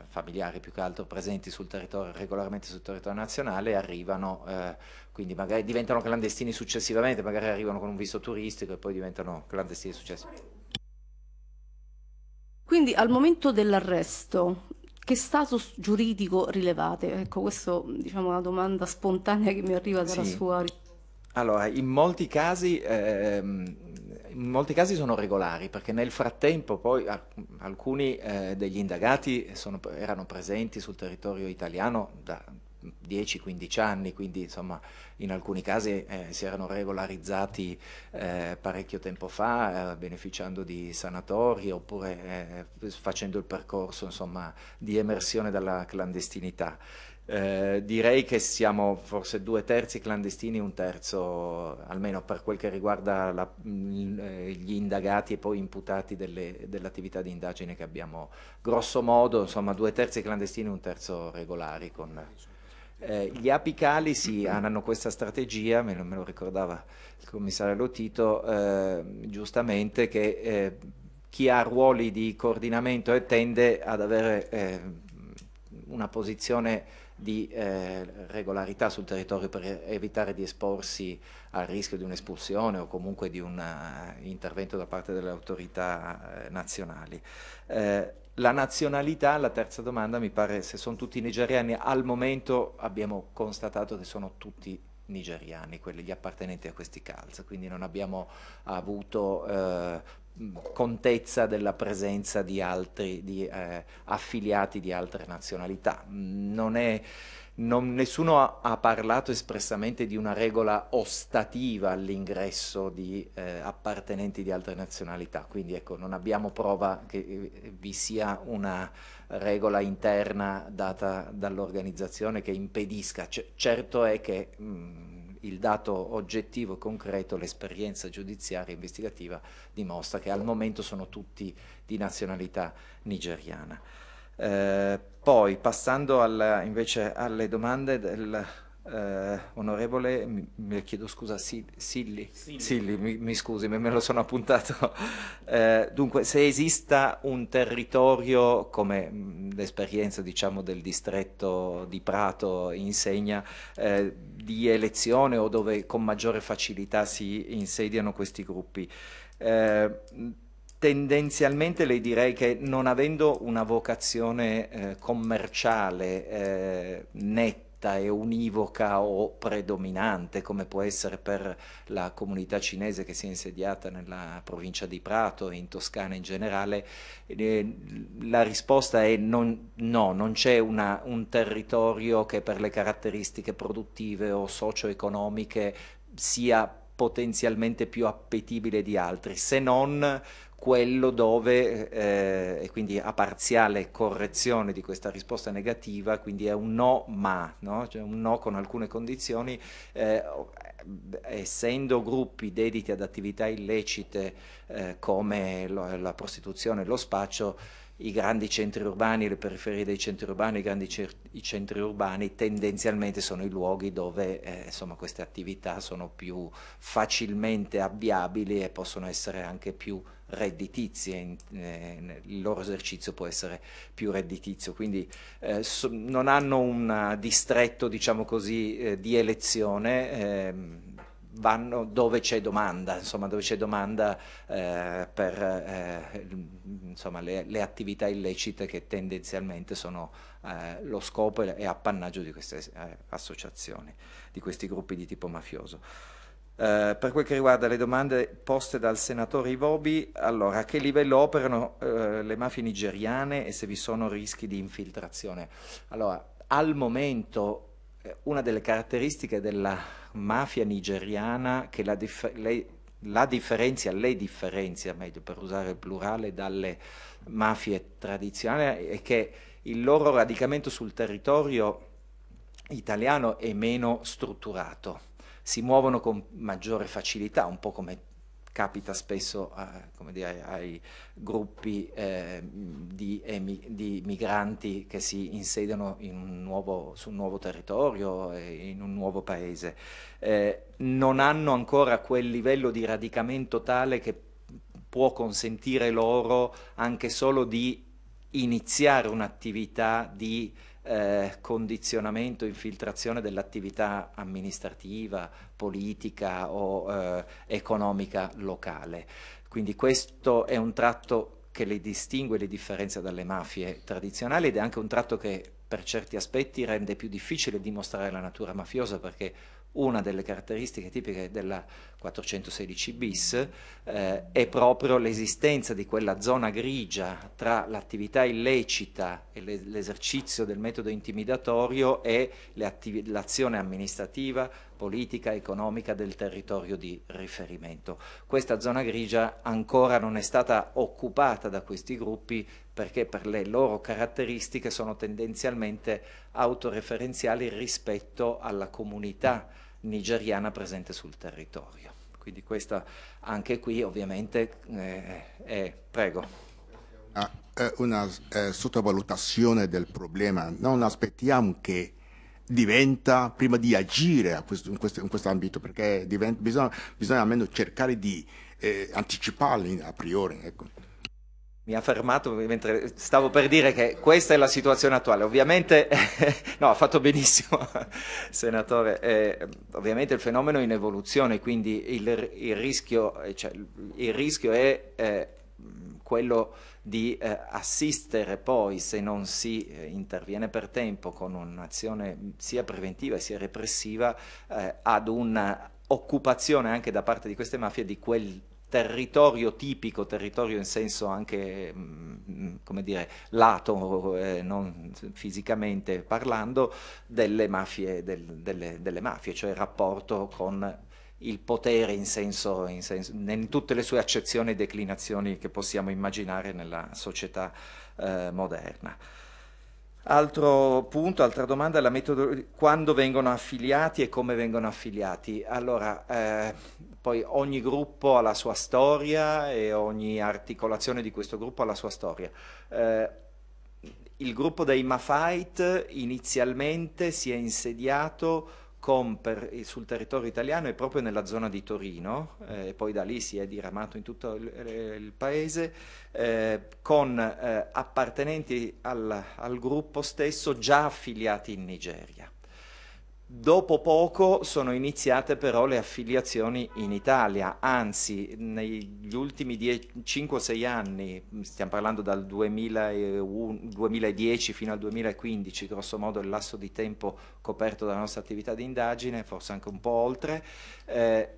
familiari più che altro, presenti sul territorio, regolarmente sul territorio nazionale arrivano, eh, quindi magari diventano clandestini successivamente, magari arrivano con un visto turistico e poi diventano clandestini successivamente. Quindi al momento dell'arresto, che status giuridico rilevate? Ecco, questa diciamo, è una domanda spontanea che mi arriva dalla sì. sua. Allora, in molti casi, ehm, in molti casi sono regolari, perché nel frattempo poi alcuni eh, degli indagati sono, erano presenti sul territorio italiano da 10-15 anni, quindi insomma in alcuni casi eh, si erano regolarizzati eh, parecchio tempo fa, eh, beneficiando di sanatori oppure eh, facendo il percorso insomma, di emersione dalla clandestinità. Eh, direi che siamo forse due terzi clandestini, un terzo, almeno per quel che riguarda la, eh, gli indagati e poi imputati dell'attività di indagine che abbiamo, grosso modo, insomma, due terzi clandestini, un terzo regolari. Con, eh, gli apicali sì, hanno questa strategia, me lo, me lo ricordava il commissario Lotito, eh, giustamente, che eh, chi ha ruoli di coordinamento tende ad avere una posizione di eh, regolarità sul territorio per evitare di esporsi al rischio di un'espulsione o comunque di un intervento da parte delle autorità nazionali. La nazionalità, la terza domanda, mi pare se sono tutti nigeriani, al momento abbiamo constatato che sono tutti nigeriani, quelli gli appartenenti a questi calza, quindi non abbiamo avuto eh, contezza della presenza di altri di, eh, affiliati di altre nazionalità. Non è, non, nessuno ha, ha, parlato espressamente di una regola ostativa all'ingresso di eh, appartenenti di altre nazionalità, quindi ecco, non abbiamo prova che eh, vi sia una regola interna data dall'organizzazione che impedisca. C certo è che mh, il dato oggettivo e concreto, l'esperienza giudiziaria e investigativa dimostra che al momento sono tutti di nazionalità nigeriana. Eh, poi passando alla, invece alle domande del eh, onorevole, mi, mi, chiedo scusa, Silli, Silli, Silli mi, mi, scusi, me, me, lo sono appuntato. Eh, dunque, se esista un territorio, come l'esperienza diciamo, del distretto di Prato insegna, eh, di elezione o dove con maggiore facilità si insediano questi gruppi, eh, tendenzialmente le direi che non avendo una vocazione eh, commerciale eh, netta, e univoca o predominante come può essere per la comunità cinese che si è insediata nella provincia di Prato e in Toscana in generale, eh, la risposta è non, no, non c'è un territorio che per le caratteristiche produttive o socio-economiche sia potenzialmente più appetibile di altri, se non quello dove, eh, e quindi a parziale correzione di questa risposta negativa, quindi è un no ma, no? Cioè un no con alcune condizioni, eh, essendo gruppi dediti ad attività illecite eh, come lo, la prostituzione e lo spaccio, i grandi centri urbani, le periferie dei centri urbani, i grandi i centri urbani tendenzialmente sono i luoghi dove eh, insomma, queste attività sono più facilmente avviabili e possono essere anche più redditizie, eh, il loro esercizio può essere più redditizio, quindi eh, so, non hanno un distretto diciamo così, eh, di elezione, ehm, vanno dove c'è domanda, insomma dove c'è domanda eh, per eh, insomma, le, le, attività illecite che tendenzialmente sono eh, lo scopo e appannaggio di queste associazioni, di questi gruppi di tipo mafioso. Eh, per quel che riguarda le domande poste dal senatore Ivobi, allora a che livello operano eh, le mafie nigeriane e se vi sono rischi di infiltrazione? Allora, al momento eh, una delle caratteristiche della mafia nigeriana che la, dif lei, la differenzia, le differenzia, meglio per usare il plurale, dalle mafie tradizionali è che il loro radicamento sul territorio italiano è meno strutturato si muovono con maggiore facilità, un po' come capita spesso a, dire, ai gruppi eh, di, di, migranti che si insediano un nuovo, su un nuovo territorio, in un nuovo paese. Eh, non hanno ancora quel livello di radicamento tale che può consentire loro anche solo di iniziare un'attività di eh, condizionamento, infiltrazione dell'attività amministrativa, politica o eh, economica locale. Quindi questo è un tratto che le distingue le differenzia dalle mafie tradizionali ed è anche un tratto che per certi aspetti rende più difficile dimostrare la natura mafiosa perché una delle caratteristiche tipiche della 416 bis eh, è proprio l'esistenza di quella zona grigia tra l'attività illecita e l'esercizio del metodo intimidatorio e l'azione amministrativa, politica, economica del territorio di riferimento. Questa zona grigia ancora non è stata occupata da questi gruppi perché per le loro caratteristiche sono tendenzialmente autoreferenziali rispetto alla comunità nigeriana presente sul territorio. Quindi questa anche qui ovviamente eh, è, prego. Ah, una eh, sottovalutazione del problema, non aspettiamo che diventa prima di agire questo, in, questo, in questo ambito perché diventa, bisogna, bisogna, almeno cercare di eh, anticiparli a priori. Ecco mi ha fermato mentre stavo per dire che questa è la situazione attuale. Ovviamente, no, ha fatto benissimo, senatore. Eh, ovviamente il fenomeno è in evoluzione, quindi il, il, rischio, cioè, il rischio, è eh, quello di eh, assistere poi, se non si eh, interviene per tempo con un'azione sia preventiva sia repressiva, eh, ad un'occupazione anche da parte di queste mafie di quel territorio tipico, territorio in senso anche, mm, come dire, lato, eh, non fisicamente parlando, delle mafie, del, delle, delle mafie, cioè il rapporto con il potere in, senso, in, senso, in tutte le sue accezioni e declinazioni che possiamo immaginare nella società eh, moderna. Altro punto, altra domanda, la quando vengono affiliati e come vengono affiliati? Allora, eh, poi ogni gruppo ha la sua storia e ogni articolazione di questo gruppo ha la sua storia. Eh, il gruppo dei Mafite inizialmente si è insediato per, sul territorio italiano e proprio nella zona di Torino, eh, poi da lì si è diramato in tutto il, il paese, eh, con eh, appartenenti al, al gruppo stesso già affiliati in Nigeria. Dopo poco sono iniziate però le affiliazioni in Italia, anzi negli ultimi 5-6 anni, stiamo parlando dal 2001, 2010 fino al 2015, grosso modo il lasso di tempo coperto dalla nostra attività di indagine, forse anche un po' oltre, eh,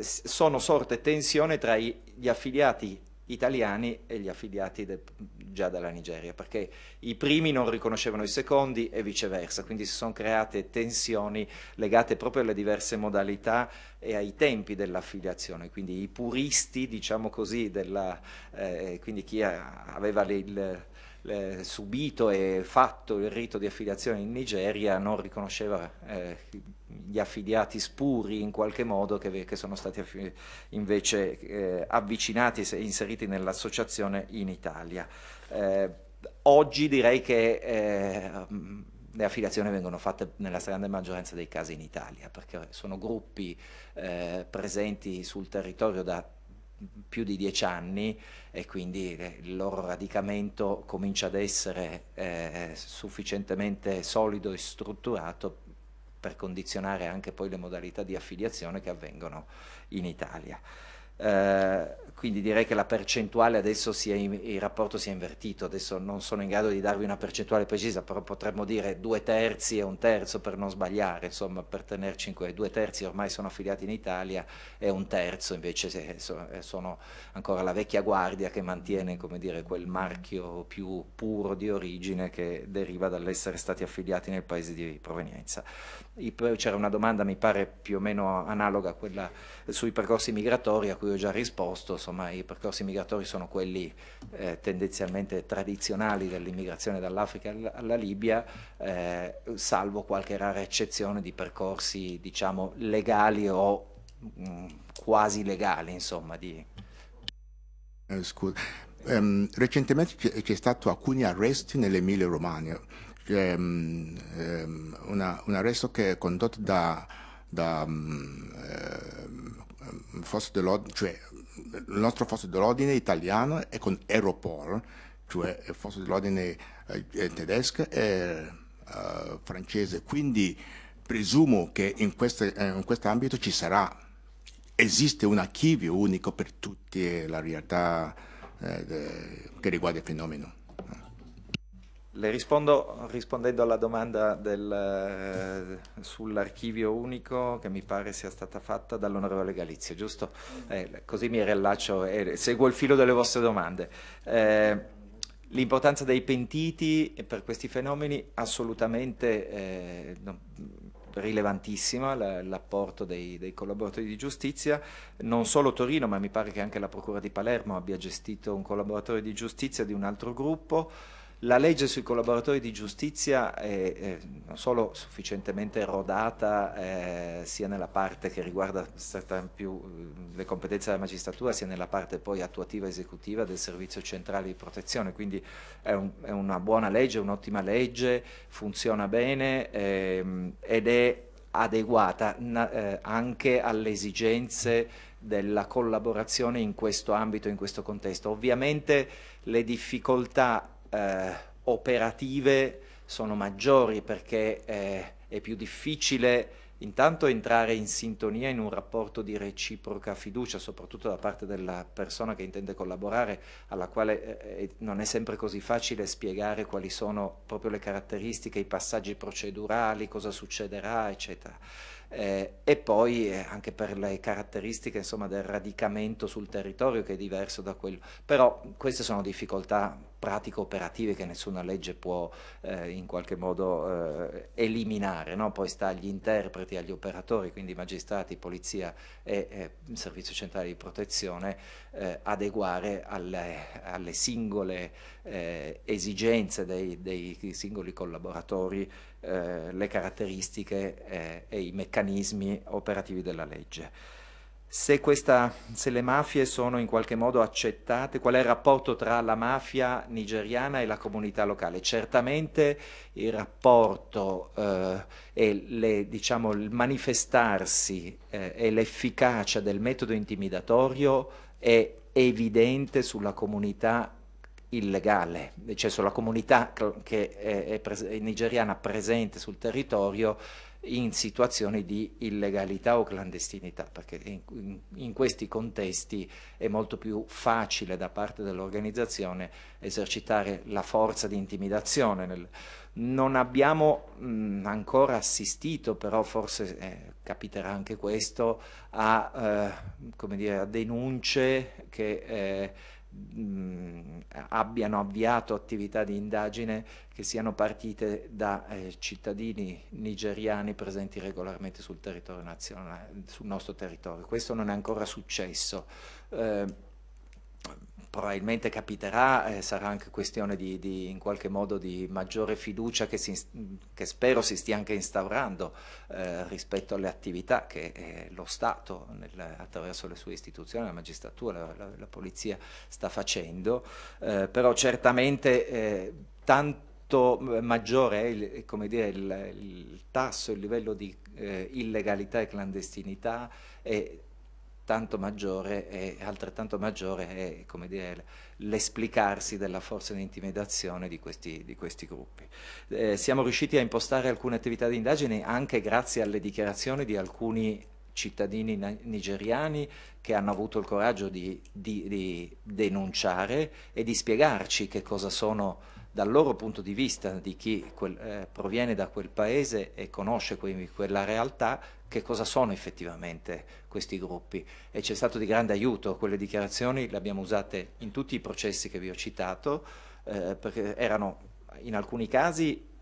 sono sorte tensioni tra gli affiliati italiani e gli affiliati de, già dalla Nigeria, perché i primi non riconoscevano i secondi e viceversa, quindi si sono create tensioni legate proprio alle diverse modalità e ai tempi dell'affiliazione, quindi i puristi, diciamo così, della, eh, quindi chi aveva il subito e fatto il rito di affiliazione in Nigeria non riconosceva eh, gli affiliati spuri in qualche modo che, che sono stati invece eh, avvicinati e inseriti nell'associazione in Italia. Eh, oggi direi che eh, le affiliazioni vengono fatte nella stragrande maggioranza dei casi in Italia perché sono gruppi eh, presenti sul territorio da più di dieci anni e quindi il loro radicamento comincia ad essere eh, sufficientemente solido e strutturato per condizionare anche poi le modalità di affiliazione che avvengono in Italia. Eh, quindi direi che la percentuale adesso sia in, il rapporto si è invertito, adesso non sono in grado di darvi una percentuale precisa, però potremmo dire due terzi e un terzo per non sbagliare, insomma per tenerci in quei due terzi ormai sono affiliati in Italia e un terzo invece sono ancora la vecchia guardia che mantiene dire, quel marchio più puro di origine che deriva dall'essere stati affiliati nel paese di provenienza. C'era una domanda mi pare più o meno analoga a quella sui percorsi migratori a cui ho già risposto, insomma i percorsi migratori sono quelli eh, tendenzialmente tradizionali dell'immigrazione dall'Africa alla Libia, eh, salvo qualche rara eccezione di percorsi diciamo legali o mh, mm, quasi legali, insomma. Di... Eh, scusa. Um, recentemente c'è stato alcuni arresti nell'Emilia Romagna, una, un arresto che è condotto da, da um, forze dell'ordine, cioè il nostro forze dell'ordine italiano è con Aeroport, cioè forze dell'ordine eh, tedesca e uh, francese, quindi presumo che in, queste, in questo ambito ci sarà, esiste un archivio unico per tutte la realtà eh, de, che riguarda il fenomeno. Le rispondo rispondendo alla domanda eh, sull'archivio unico che mi pare sia stata fatta dall'onorevole Galizio, giusto? Eh, così mi riallaccio e seguo il filo delle vostre domande. Eh, l'importanza dei pentiti per questi fenomeni assolutamente eh, no, rilevantissima l'apporto dei, dei, collaboratori di giustizia, non solo Torino ma mi pare che anche la Procura di Palermo abbia gestito un collaboratore di giustizia di un altro gruppo, la legge sui collaboratori di giustizia è, è non solo sufficientemente rodata eh, sia nella parte che riguarda più le competenze della magistratura sia nella parte poi attuativa esecutiva del servizio centrale di protezione, quindi è, un, è una buona legge, un'ottima legge, funziona bene ehm, ed è adeguata eh, anche alle esigenze della collaborazione in questo ambito, in questo contesto. Ovviamente le difficoltà eh, operative sono maggiori perché eh, è più difficile intanto entrare in sintonia in un rapporto di reciproca fiducia, soprattutto da parte della persona che intende collaborare, alla quale eh, eh non è sempre così facile spiegare quali sono proprio le caratteristiche, i passaggi procedurali, cosa succederà, eccetera eh, e poi eh, anche per le caratteristiche insomma, del radicamento sul territorio che è diverso da quello. Però queste sono difficoltà pratico-operative che nessuna legge può eh, in qualche modo eh, eliminare, no? poi sta agli interpreti, agli operatori, quindi magistrati, polizia e eh, servizio centrale di protezione, eh, adeguare alle, alle singole esigenze dei, dei, singoli collaboratori eh, le caratteristiche e i meccanismi operativi della legge. Se, questa, se, le mafie sono in qualche modo accettate, qual è il rapporto tra la mafia nigeriana e la comunità locale? Certamente il rapporto eh, e le, diciamo, il manifestarsi eh, e l'efficacia del metodo intimidatorio è evidente sulla comunità illegale, cioè sulla comunità che è, è nigeriana presente sul territorio in situazioni di illegalità o clandestinità, perché in, in, questi contesti è molto più facile da parte dell'organizzazione esercitare la forza di intimidazione. Non abbiamo mh, ancora assistito, però forse eh, capiterà anche questo, a, eh, dire, a denunce che eh, mh, abbiano avviato attività di indagine che siano partite da eh, cittadini nigeriani presenti regolarmente sul sul nostro territorio. Questo non è ancora successo. Eh, probabilmente capiterà, eh, sarà anche questione di, di, in qualche modo di maggiore fiducia che, si, che spero si stia anche instaurando eh, rispetto alle attività che eh, lo Stato nel, attraverso le sue istituzioni, la magistratura, la, la, polizia sta facendo, eh, però certamente eh, tanto maggiore è il, dire, il, il, tasso, il livello di eh, illegalità e clandestinità e tanto maggiore e altrettanto maggiore è l'esplicarsi della forza di intimidazione di questi, di questi gruppi. Eh, siamo riusciti a impostare alcune attività di indagine anche grazie alle dichiarazioni di alcuni cittadini nigeriani che hanno avuto il coraggio di, di, di denunciare e di spiegarci che cosa sono dal loro punto di vista, di chi quel, eh, proviene da quel paese e conosce que quella realtà, che cosa sono effettivamente questi gruppi. E c'è stato di grande aiuto, quelle dichiarazioni le abbiamo usate in tutti i processi che vi ho citato, eh, perché erano in alcuni casi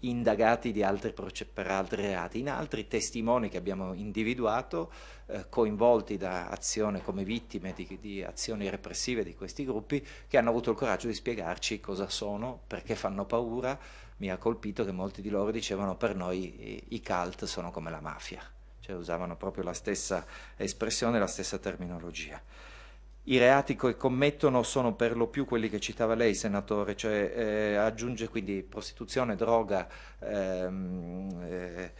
indagati altri, per altri reati, in altri testimoni che abbiamo individuato, eh, coinvolti da azione come vittime di, di, azioni repressive di questi gruppi, che hanno avuto il coraggio di spiegarci cosa sono, perché fanno paura. Mi ha colpito che molti di loro dicevano per noi i, i cult sono come la mafia, cioè usavano proprio la stessa espressione, la stessa terminologia. I reati che commettono sono per lo più quelli che citava lei, senatore, cioè eh, aggiunge quindi prostituzione, droga, ehm, eh,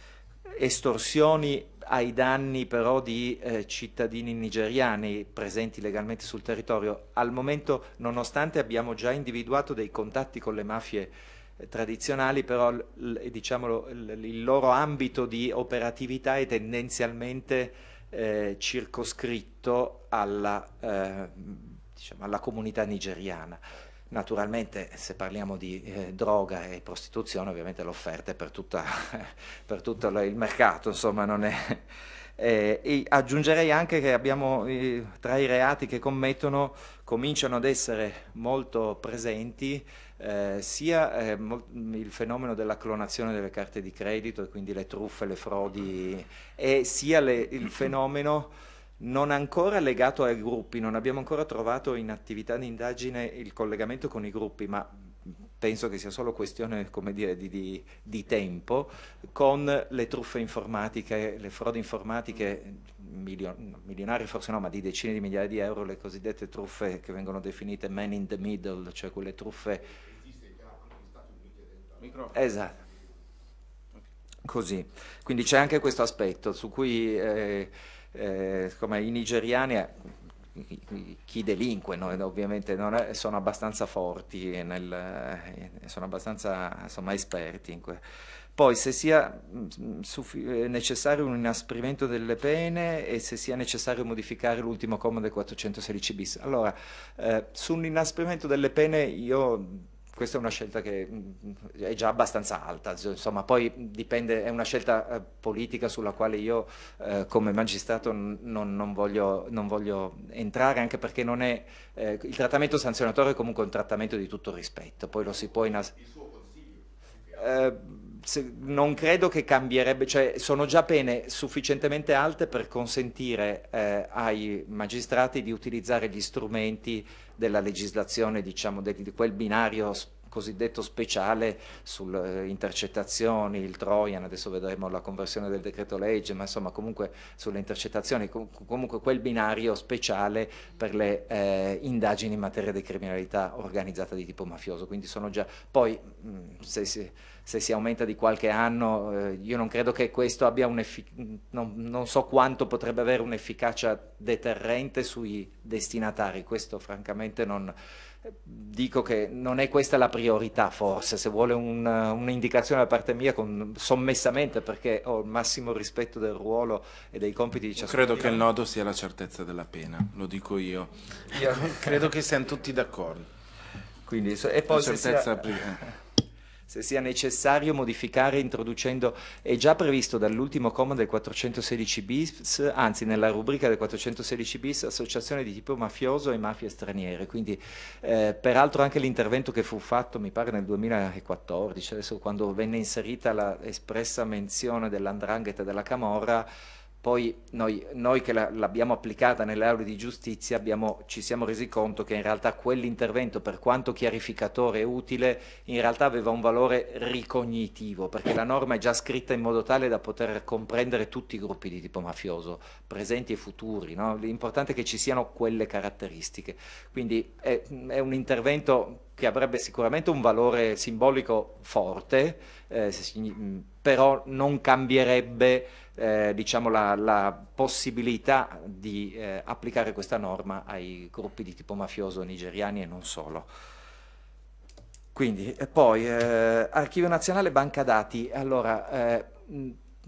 estorsioni ai danni però di eh, cittadini nigeriani presenti legalmente sul territorio. Al momento, nonostante abbiamo già individuato dei contatti con le mafie eh, tradizionali, però diciamo, il loro ambito di operatività è tendenzialmente eh, circoscritto alla, eh, diciamo, alla, comunità nigeriana. Naturalmente se parliamo di eh, droga e prostituzione ovviamente l'offerta è per, tutta, per, tutto il mercato, insomma non è... Eh, aggiungerei anche che abbiamo eh, tra i reati che commettono cominciano ad essere molto presenti eh, sia eh, il fenomeno della clonazione delle carte di credito e quindi le truffe, le frodi, e sia le, il fenomeno non ancora legato ai gruppi, non abbiamo ancora trovato in attività di indagine il collegamento con i gruppi, ma penso che sia solo questione dire, di, di, di, tempo, con le truffe informatiche, le frodi informatiche, milion, milionarie forse no, ma di decine di migliaia di euro, le cosiddette truffe che vengono definite man in the middle, cioè quelle truffe. Esatto. Così. Quindi c'è anche questo aspetto su cui eh, eh, i nigeriani, eh, chi delinque no? ovviamente è, sono abbastanza forti, nel, eh, sono abbastanza insomma, esperti in questo. Poi se sia mm, eh, necessario un inasprimento delle pene e se sia necessario modificare l'ultimo comma del 416 bis. Allora, eh, sull'inasprimento delle pene io questa è una scelta che mm, è già abbastanza alta, insomma, poi dipende, è una scelta eh, politica sulla quale io eh, come magistrato non, non, voglio, non, voglio, entrare, anche perché non è, eh, il trattamento sanzionatorio è comunque un trattamento di tutto rispetto, poi lo si può in... Eh, non credo che cambierebbe, cioè sono già pene sufficientemente alte per consentire eh, ai magistrati di utilizzare gli strumenti della legislazione, diciamo, di, di quel binario cosiddetto speciale sulle eh, intercettazioni, il Trojan, adesso vedremo la conversione del decreto legge, ma insomma comunque sulle intercettazioni, com comunque quel binario speciale per le eh, indagini in materia di criminalità organizzata di tipo mafioso, quindi sono già, poi mh, se si se si aumenta di qualche anno, eh, io non credo che questo abbia un non, non so quanto potrebbe avere un'efficacia deterrente sui destinatari, questo francamente non, dico che non è questa la priorità forse, se vuole un'indicazione da parte mia con, sommessamente perché ho il massimo rispetto del ruolo e dei compiti di ciascuno. Credo che il nodo sia la certezza della pena, lo dico io. io credo che siamo tutti d'accordo. Quindi, e poi la certezza sia se sia necessario modificare introducendo, è già previsto dall'ultimo comma del 416 bis, anzi nella rubrica del 416 bis, associazione di tipo mafioso e mafie straniere, quindi eh, peraltro anche l'intervento che fu fatto, mi pare nel 2014, adesso quando venne inserita l'espressa menzione dell'andrangheta della Camorra, poi noi, noi che la, l'abbiamo applicata nelle aule di giustizia abbiamo, ci siamo resi conto che in realtà quell'intervento, per quanto chiarificatore e utile, in realtà aveva un valore ricognitivo, perché la norma è già scritta in modo tale da poter comprendere tutti i gruppi di tipo mafioso, presenti e futuri. No? L'importante è che ci siano quelle caratteristiche. Quindi è, è un intervento che avrebbe sicuramente un valore simbolico forte, eh, però non cambierebbe eh, diciamo la, la, possibilità di eh, applicare questa norma ai gruppi di tipo mafioso nigeriani e non solo. Quindi, poi, eh, Archivio Nazionale Banca Dati, allora, eh,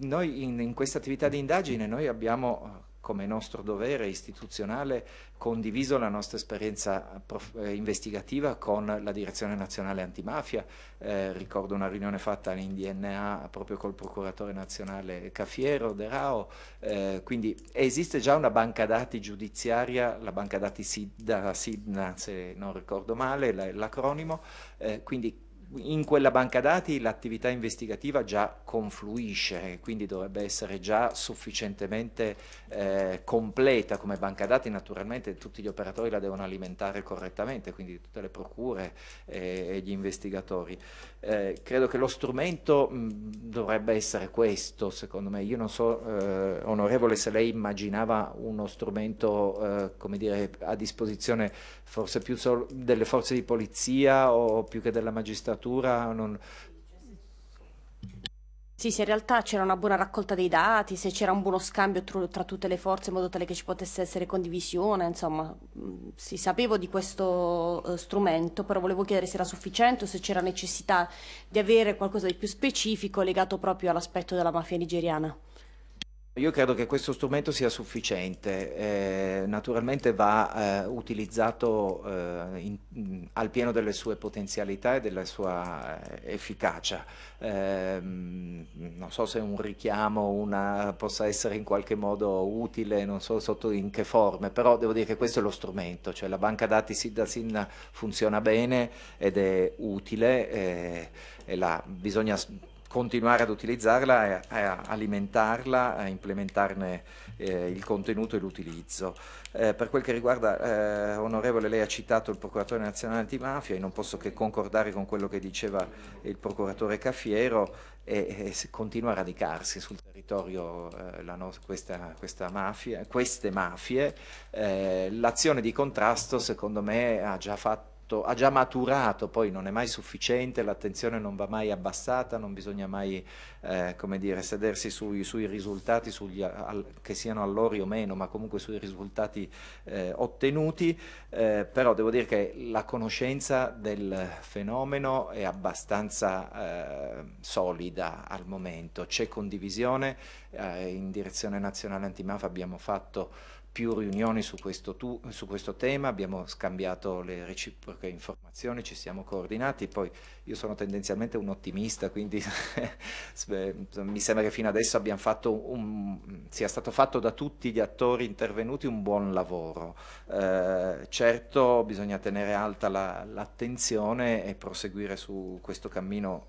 noi in, in questa attività di indagine abbiamo come nostro dovere istituzionale condiviso la nostra esperienza eh, investigativa con la Direzione Nazionale Antimafia, eh, ricordo una riunione fatta in DNA proprio col Procuratore Nazionale Cafiero, De Rao, eh, quindi esiste già una banca dati giudiziaria, la banca dati SIDNA se non ricordo male, l'acronimo, eh, quindi in quella banca dati l'attività investigativa già confluisce, quindi dovrebbe essere già sufficientemente eh, completa come banca dati, naturalmente tutti gli operatori la devono alimentare correttamente, quindi tutte le procure eh, e gli investigatori. Eh, credo che lo strumento mh, dovrebbe essere questo, secondo me. Io non so, eh, onorevole, se lei immaginava uno strumento eh, dire, a disposizione forse più delle forze di polizia o più che della magistratura. Non... Sì, se in realtà c'era una buona raccolta dei dati, se c'era un buono scambio tra tutte le forze in modo tale che ci potesse essere condivisione, insomma, si sapevo di questo uh, strumento, però volevo chiedere se era sufficiente o se c'era necessità di avere qualcosa di più specifico legato proprio all'aspetto della mafia nigeriana. Io credo che questo strumento sia sufficiente, eh, naturalmente va eh, utilizzato eh, in, in, al pieno delle sue potenzialità e della sua eh, efficacia. Ehm, non so se un richiamo una, possa essere in qualche modo utile, non so sotto in che forme, però devo dire che questo è lo strumento, cioè la banca dati SID SIN funziona bene ed è utile eh, la, bisogna continuare ad utilizzarla, a, alimentarla, a implementarne eh, il contenuto e l'utilizzo. Eh, per quel che riguarda, eh, onorevole, lei ha citato il procuratore nazionale antimafia e non posso che concordare con quello che diceva il procuratore Caffiero e, e continua a radicarsi sul territorio eh, no, questa, questa mafia, queste mafie. Eh, l'azione di contrasto secondo me ha già fatto fatto, ha già maturato, poi non è mai sufficiente, l'attenzione non va mai abbassata, non bisogna mai eh, dire, sedersi sui, sui risultati, sugli, al, che siano all'ori o meno, ma comunque sui risultati eh, ottenuti, eh, però devo dire che la conoscenza del fenomeno è abbastanza eh, solida al momento, c'è condivisione, eh, in direzione nazionale antimafia abbiamo fatto più riunioni su questo, tu, su questo, tema, abbiamo scambiato le reciproche informazioni, ci siamo coordinati, poi io sono tendenzialmente un ottimista, quindi mi sembra che fino adesso un, sia stato fatto da tutti gli attori intervenuti un buon lavoro. Eh, certo bisogna tenere alta l'attenzione la, e proseguire su questo cammino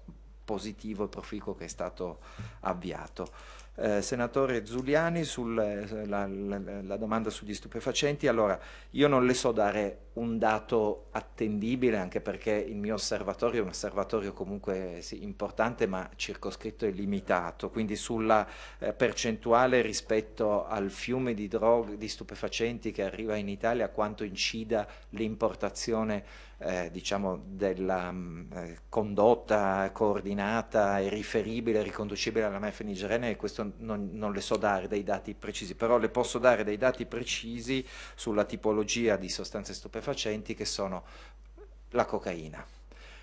positivo e proficuo che è stato avviato. Eh, senatore Zuliani sulla la, la, domanda sugli stupefacenti, allora io non le so dare un dato attendibile anche perché il mio osservatorio è un osservatorio comunque sì, importante ma circoscritto e limitato, quindi sulla eh, percentuale rispetto al fiume di droghe, di stupefacenti che arriva in Italia, quanto incida l'importazione eh, diciamo della mh, mm, eh, condotta coordinata e riferibile, riconducibile alla mafia nigeriana questo non, non, le so dare dei dati precisi, però le posso dare dei dati precisi sulla tipologia di sostanze stupefacenti che sono la cocaina.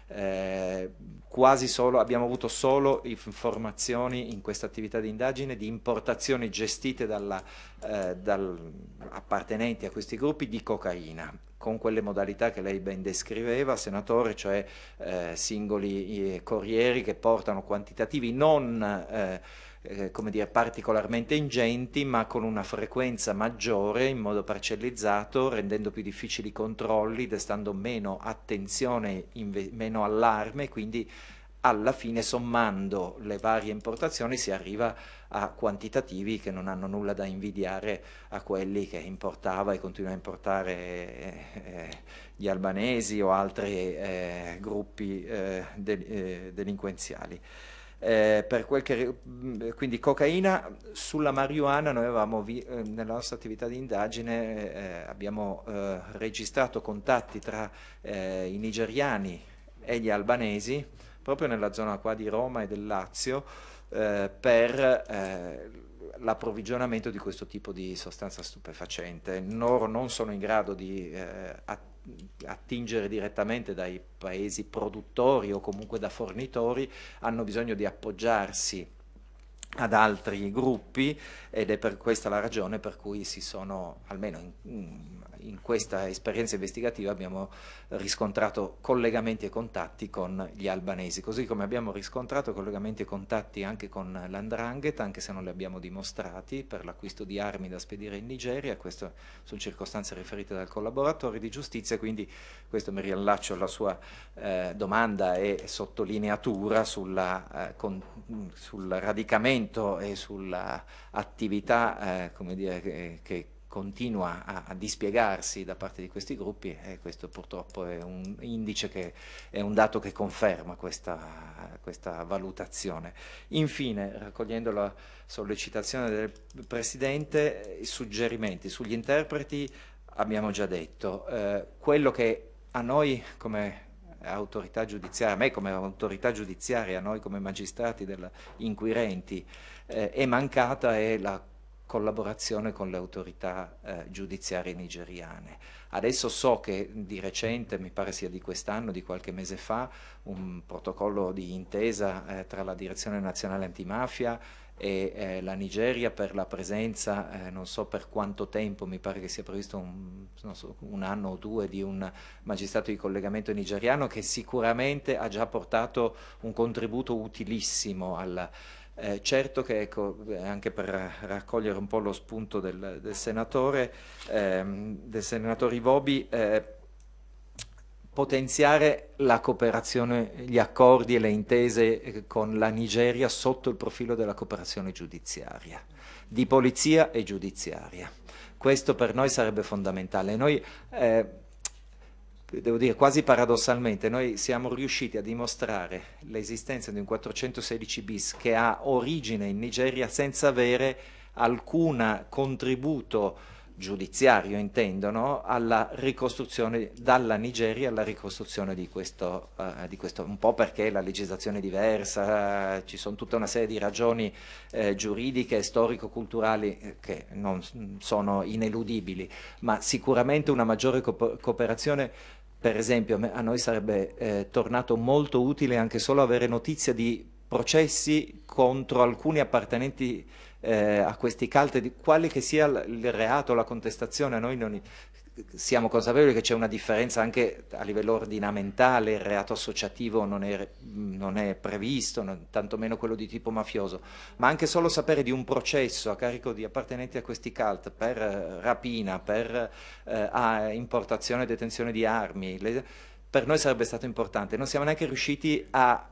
Eh, quasi solo, abbiamo avuto solo informazioni in questa attività di indagine di importazioni gestite dalla, eh, dal, appartenenti a questi gruppi di cocaina con quelle modalità che lei ben descriveva, senatore, cioè eh, singoli eh, corrieri che portano quantitativi non eh, eh, come dire, particolarmente ingenti, ma con una frequenza maggiore in modo parcellizzato, rendendo più difficili i controlli, destando meno attenzione, meno allarme, quindi alla fine sommando le varie importazioni si arriva a quantitativi che non hanno nulla da invidiare a quelli che importava e continua a importare eh, gli albanesi o altri eh, gruppi eh, de eh, delinquenziali. Eh, che, quindi cocaina sulla marijuana noi avevamo eh, nella nostra attività di indagine eh, abbiamo eh, registrato contatti tra eh, i nigeriani e gli albanesi proprio nella zona qua di Roma e del Lazio eh, per l'approvvigionamento di questo tipo di sostanza stupefacente. Loro non sono in grado di attivare attingere direttamente dai paesi produttori o comunque da fornitori, hanno bisogno di appoggiarsi ad altri gruppi ed è per questa la ragione per cui si sono, almeno in, in questa esperienza investigativa abbiamo riscontrato collegamenti e contatti con gli albanesi, così come abbiamo riscontrato collegamenti e contatti anche con l'Andrangheta, anche se non li abbiamo dimostrati, per l'acquisto di armi da spedire in Nigeria, queste sono circostanze riferite dal collaboratore di giustizia, quindi questo mi riallaccio alla sua eh, domanda e sottolineatura sulla, eh, con, sul radicamento e sull'attività eh, che, che continua a, a, dispiegarsi da parte di questi gruppi e questo purtroppo è un indice che è un dato che conferma questa, questa valutazione. Infine, raccogliendo la sollecitazione del Presidente, suggerimenti sugli interpreti abbiamo già detto, eh, quello che a noi come autorità giudiziaria, a me come autorità giudiziaria, a noi come magistrati della, inquirenti, eh, è mancata è la collaborazione con le autorità eh, giudiziarie nigeriane. Adesso so che di recente, mi pare sia di quest'anno, di qualche mese fa, un protocollo di intesa eh, tra la Direzione Nazionale Antimafia e eh, la Nigeria per la presenza, eh, non so per quanto tempo, mi pare che sia previsto un, so, un, anno o due di un magistrato di collegamento nigeriano che sicuramente ha già portato un contributo utilissimo al, eh, certo che ecco, anche per raccogliere un po' lo spunto del, del senatore, ehm, del senatore Ivobi, eh, potenziare la cooperazione, gli accordi e le intese eh, con la Nigeria sotto il profilo della cooperazione giudiziaria, di polizia e giudiziaria. Questo per noi sarebbe fondamentale. Noi, eh, devo dire quasi paradossalmente, noi siamo riusciti a dimostrare l'esistenza di un 416 bis che ha origine in Nigeria senza avere alcun contributo giudiziario intendono alla ricostruzione dalla Nigeria alla ricostruzione di questo, uh, di questo, un po' perché la legislazione è diversa, uh, ci sono tutta una serie di ragioni uh, giuridiche storico-culturali eh, che non sono ineludibili, ma sicuramente una maggiore co cooperazione per esempio a noi sarebbe eh, tornato molto utile anche solo avere notizia di processi contro alcuni appartenenti eh, a questi cult, quale che sia il reato, la contestazione, noi non, siamo consapevoli che c'è una differenza anche a livello ordinamentale, il reato associativo non è, non è previsto, non, tantomeno quello di tipo mafioso, ma anche solo sapere di un processo a carico di appartenenti a questi cult per eh, rapina, per eh, importazione e detenzione di armi, le, per noi sarebbe stato importante. Non siamo neanche riusciti a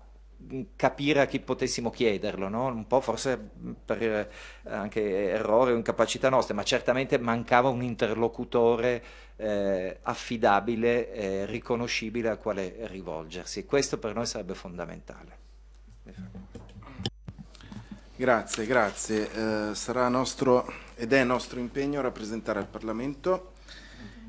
capire a chi potessimo chiederlo, no? un po' forse per eh, anche errore o incapacità nostra, ma certamente mancava un interlocutore eh, affidabile, eh, riconoscibile al quale rivolgersi. Questo per noi sarebbe fondamentale. Grazie, grazie. Eh, sarà nostro ed è nostro impegno rappresentare al Parlamento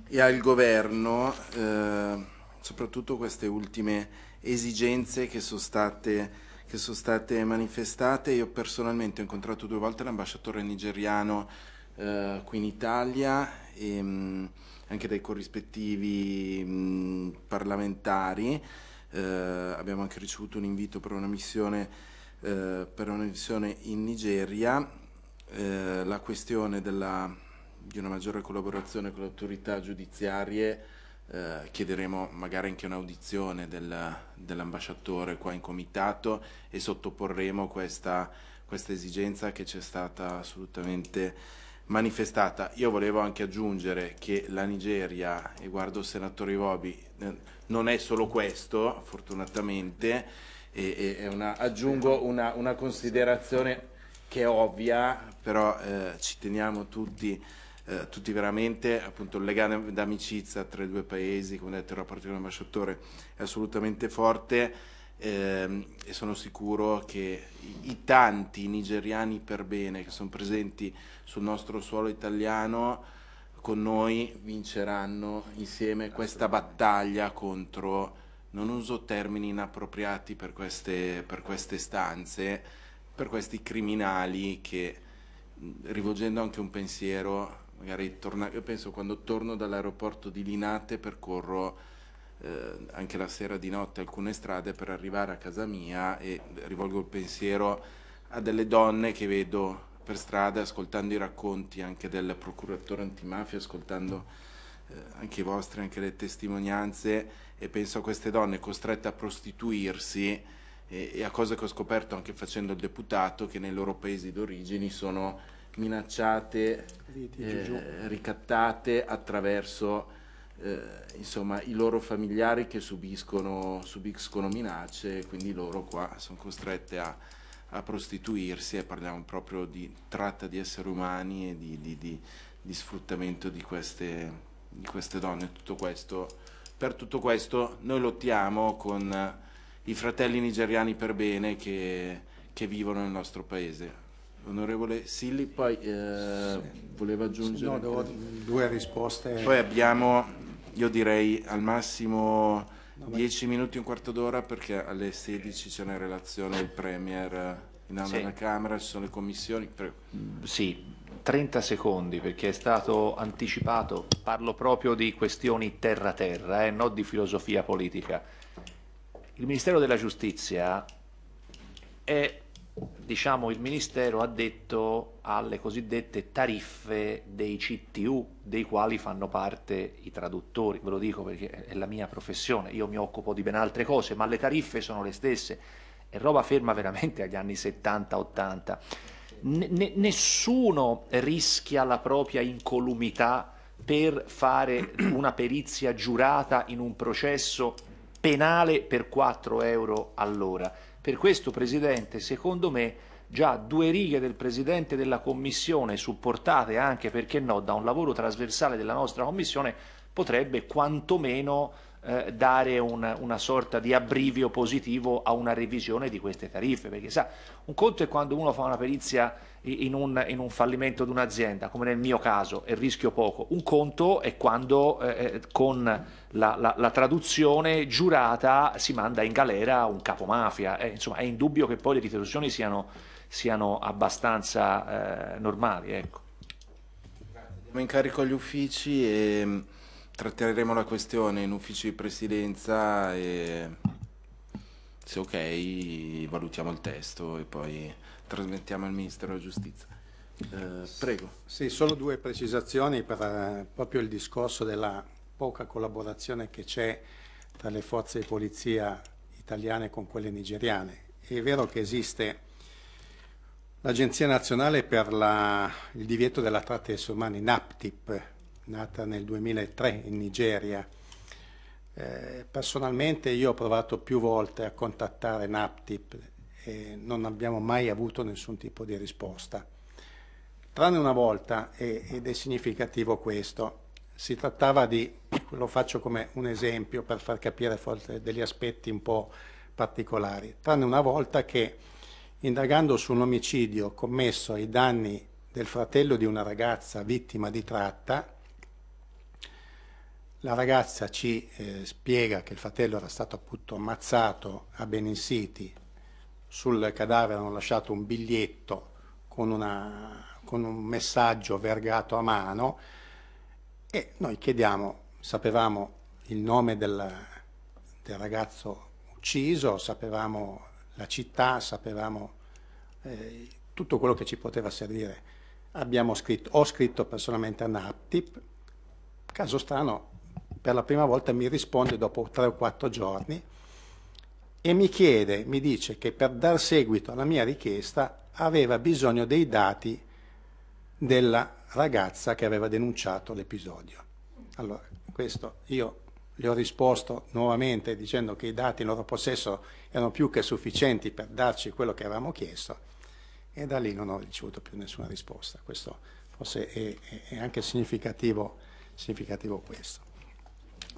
e al Governo eh, soprattutto queste ultime esigenze che sono state, che sono state manifestate. Io personalmente ho incontrato due volte l'ambasciatore nigeriano eh, qui in Italia e mh, mm, anche dai corrispettivi mh, mm, parlamentari. Eh, abbiamo anche ricevuto un invito per una missione, eh, per una missione in Nigeria. Eh, la questione della, di una maggiore collaborazione con le autorità giudiziarie eh, chiederemo magari anche un'audizione del, dell'ambasciatore qua in comitato e sottoporremo questa, questa esigenza che c'è stata assolutamente manifestata. Io volevo anche aggiungere che la Nigeria, e guardo il senatore Ivobi, eh, non è solo questo, fortunatamente, e, e una, aggiungo una, una, considerazione che è ovvia, però eh, ci teniamo tutti eh, tutti veramente, appunto il legame d'amicizia tra i due paesi, come detto il rapporto con l'ambasciatore è assolutamente forte. Ehm, e sono sicuro che i, tanti nigeriani per bene che sono presenti sul nostro suolo italiano con noi vinceranno insieme questa battaglia contro, non uso termini inappropriati per queste, per queste stanze, per questi criminali che rivolgendo anche un pensiero magari torna, io penso quando torno dall'aeroporto di Linate percorro eh, anche la sera di notte alcune strade per arrivare a casa mia e rivolgo il pensiero a delle donne che vedo per strada, ascoltando i racconti anche del procuratore antimafia, ascoltando eh, anche i vostri, anche le testimonianze e penso a queste donne costrette a prostituirsi e, e a cose che ho scoperto anche facendo il deputato che nei loro paesi d'origine sono minacciate, eh, ricattate attraverso eh, insomma, i loro familiari che subiscono, subiscono minacce e quindi loro qua sono costrette a, a, prostituirsi e parliamo proprio di tratta di esseri umani e di, di, di, di sfruttamento di queste, di queste donne. Tutto questo, per tutto questo noi lottiamo con i fratelli nigeriani per bene che, che vivono nel nostro paese. Onorevole Silli, poi eh, sì. voleva aggiungere... No, devo due risposte. Poi abbiamo, io direi al massimo no, 10 minuti, un quarto d'ora perché alle 16 c'è una relazione del Premier in aula sì. alla Camera, ci sono le commissioni. Prego. Sì, 30 secondi perché è stato anticipato, parlo proprio di questioni terra-terra, eh, non di filosofia politica. Il Ministero della Giustizia è diciamo, il Ministero ha detto alle cosiddette tariffe dei CTU, dei quali fanno parte i traduttori, ve lo dico perché è la mia professione, io mi occupo di ben altre cose, ma le tariffe sono le stesse, è roba ferma veramente agli anni 70-80. N- nessuno rischia la propria incolumità per fare una perizia giurata in un processo penale per 4 euro all'ora per questo, Presidente, secondo me già due righe del Presidente della Commissione, supportate anche, perché no, da un lavoro trasversale della nostra Commissione, potrebbe quantomeno eh, dare un, una sorta di abbrivio positivo a una revisione di queste tariffe, perché sa, un conto è quando uno fa una perizia in un, in un fallimento di un'azienda, come nel mio caso, e rischio poco, un conto è quando eh, eh, con la, la, la, traduzione giurata si manda in galera un capomafia, eh, insomma è indubbio che poi le ritraduzioni siano, siano abbastanza eh, normali. Ecco. Diamo incarico agli uffici e tratteremo la questione in ufficio di presidenza e se ok valutiamo il testo e poi trasmettiamo al Ministero della Giustizia. Eh, prego. Sì, solo due precisazioni per eh, proprio il discorso della poca collaborazione che c'è tra le forze di polizia italiane con quelle nigeriane. È vero che esiste l'Agenzia Nazionale per la, il divieto della tratta di esseri umani, NAPTIP, nata nel 2003 in Nigeria. Eh, personalmente io ho provato più volte a contattare NAPTIP e non abbiamo mai avuto nessun tipo di risposta. Tranne una volta, ed è significativo questo, si trattava di, lo faccio come un esempio per far capire degli aspetti un po' particolari, tranne una volta che indagando su un omicidio commesso ai danni del fratello di una ragazza vittima di tratta, la ragazza ci eh, spiega che il fratello era stato appunto ammazzato a Benin City, sul cadavere hanno lasciato un biglietto con, una, con un messaggio vergato a mano e noi chiediamo, sapevamo il nome del, del ragazzo ucciso, sapevamo la città, sapevamo eh, tutto quello che ci poteva servire. Abbiamo scritto, ho scritto personalmente a Naptip, caso strano per la prima volta mi risponde dopo tre o quattro giorni e mi chiede, mi dice che per dar seguito alla mia richiesta aveva bisogno dei dati della ragazza che aveva denunciato l'episodio. Allora, questo io gli ho risposto nuovamente dicendo che i dati in loro possesso erano più che sufficienti per darci quello che avevamo chiesto e da lì non ho ricevuto più nessuna risposta. Questo forse è, è anche significativo, significativo questo.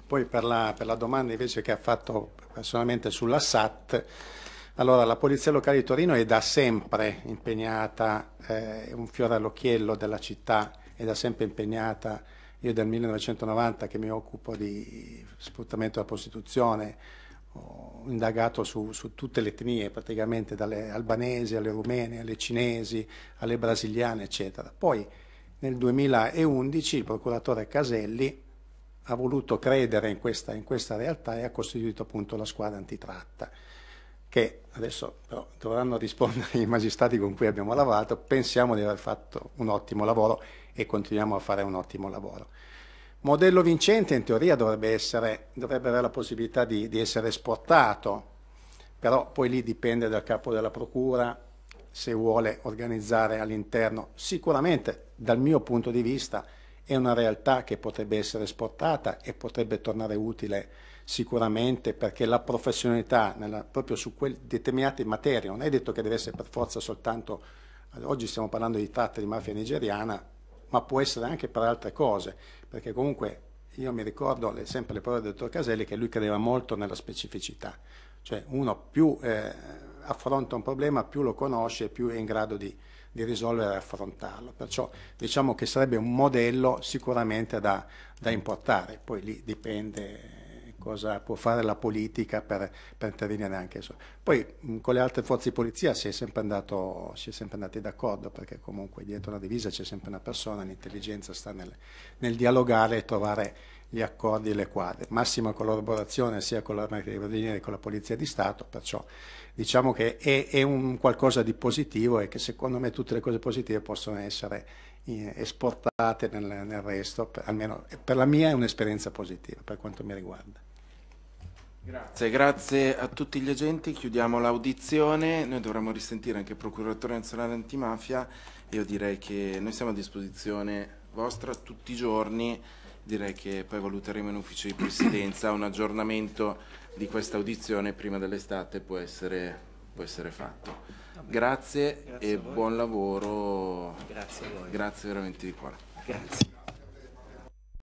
Poi per la, per la, domanda invece che ha fatto personalmente sulla SAT, allora la Polizia Locale di Torino è da sempre impegnata, eh, è un fiore all'occhiello della città, è da sempre impegnata, io dal 1990 che mi occupo di sfruttamento della prostituzione, ho indagato su, su, tutte le etnie, praticamente dalle albanesi alle rumene, alle cinesi, alle brasiliane, eccetera. Poi nel 2011 il procuratore Caselli ha voluto credere in questa, in questa realtà e ha costituito appunto la squadra antitratta. che adesso però dovranno rispondere i magistrati con cui abbiamo lavorato, pensiamo di aver fatto un ottimo lavoro e continuiamo a fare un ottimo lavoro. Modello vincente in teoria dovrebbe, essere, dovrebbe avere la possibilità di, di essere esportato, però poi lì dipende dal capo della procura se vuole organizzare all'interno. Sicuramente dal mio punto di vista è una realtà che potrebbe essere esportata e potrebbe tornare utile sicuramente perché la professionalità nella, proprio su determinate materie, non è detto che deve essere per forza soltanto, oggi stiamo parlando di tratta di mafia nigeriana, ma può essere anche per altre cose, perché comunque io mi ricordo le, sempre le parole del dottor Caselli che lui credeva molto nella specificità, cioè uno più eh, affronta un problema, più lo conosce, più è in grado di, di risolvere e affrontarlo. Perciò diciamo che sarebbe un modello sicuramente da, da importare, poi lì dipende cosa può fare la politica per, per intervenire anche su. Poi con le altre forze di polizia si è sempre, andato, si è sempre andati d'accordo perché comunque dietro la divisa c'è sempre una persona, l'intelligenza sta nel, nel dialogare e trovare gli accordi e le quadre. Massima collaborazione sia con l'arma dei carabinieri che con la Polizia di Stato, perciò diciamo che è, è, un qualcosa di positivo e che secondo me tutte le cose positive possono essere eh, esportate nel, nel resto, per, almeno per la mia è un'esperienza positiva per quanto mi riguarda. Grazie, grazie a tutti gli agenti, chiudiamo l'audizione, noi dovremmo risentire anche il Procuratore Nazionale Antimafia, io direi che noi siamo a disposizione vostra tutti i giorni, direi che poi valuteremo in ufficio di presidenza un aggiornamento di questa audizione prima dell'estate può essere, può essere fatto. Grazie, grazie e buon lavoro, grazie, grazie veramente di cuore. Grazie.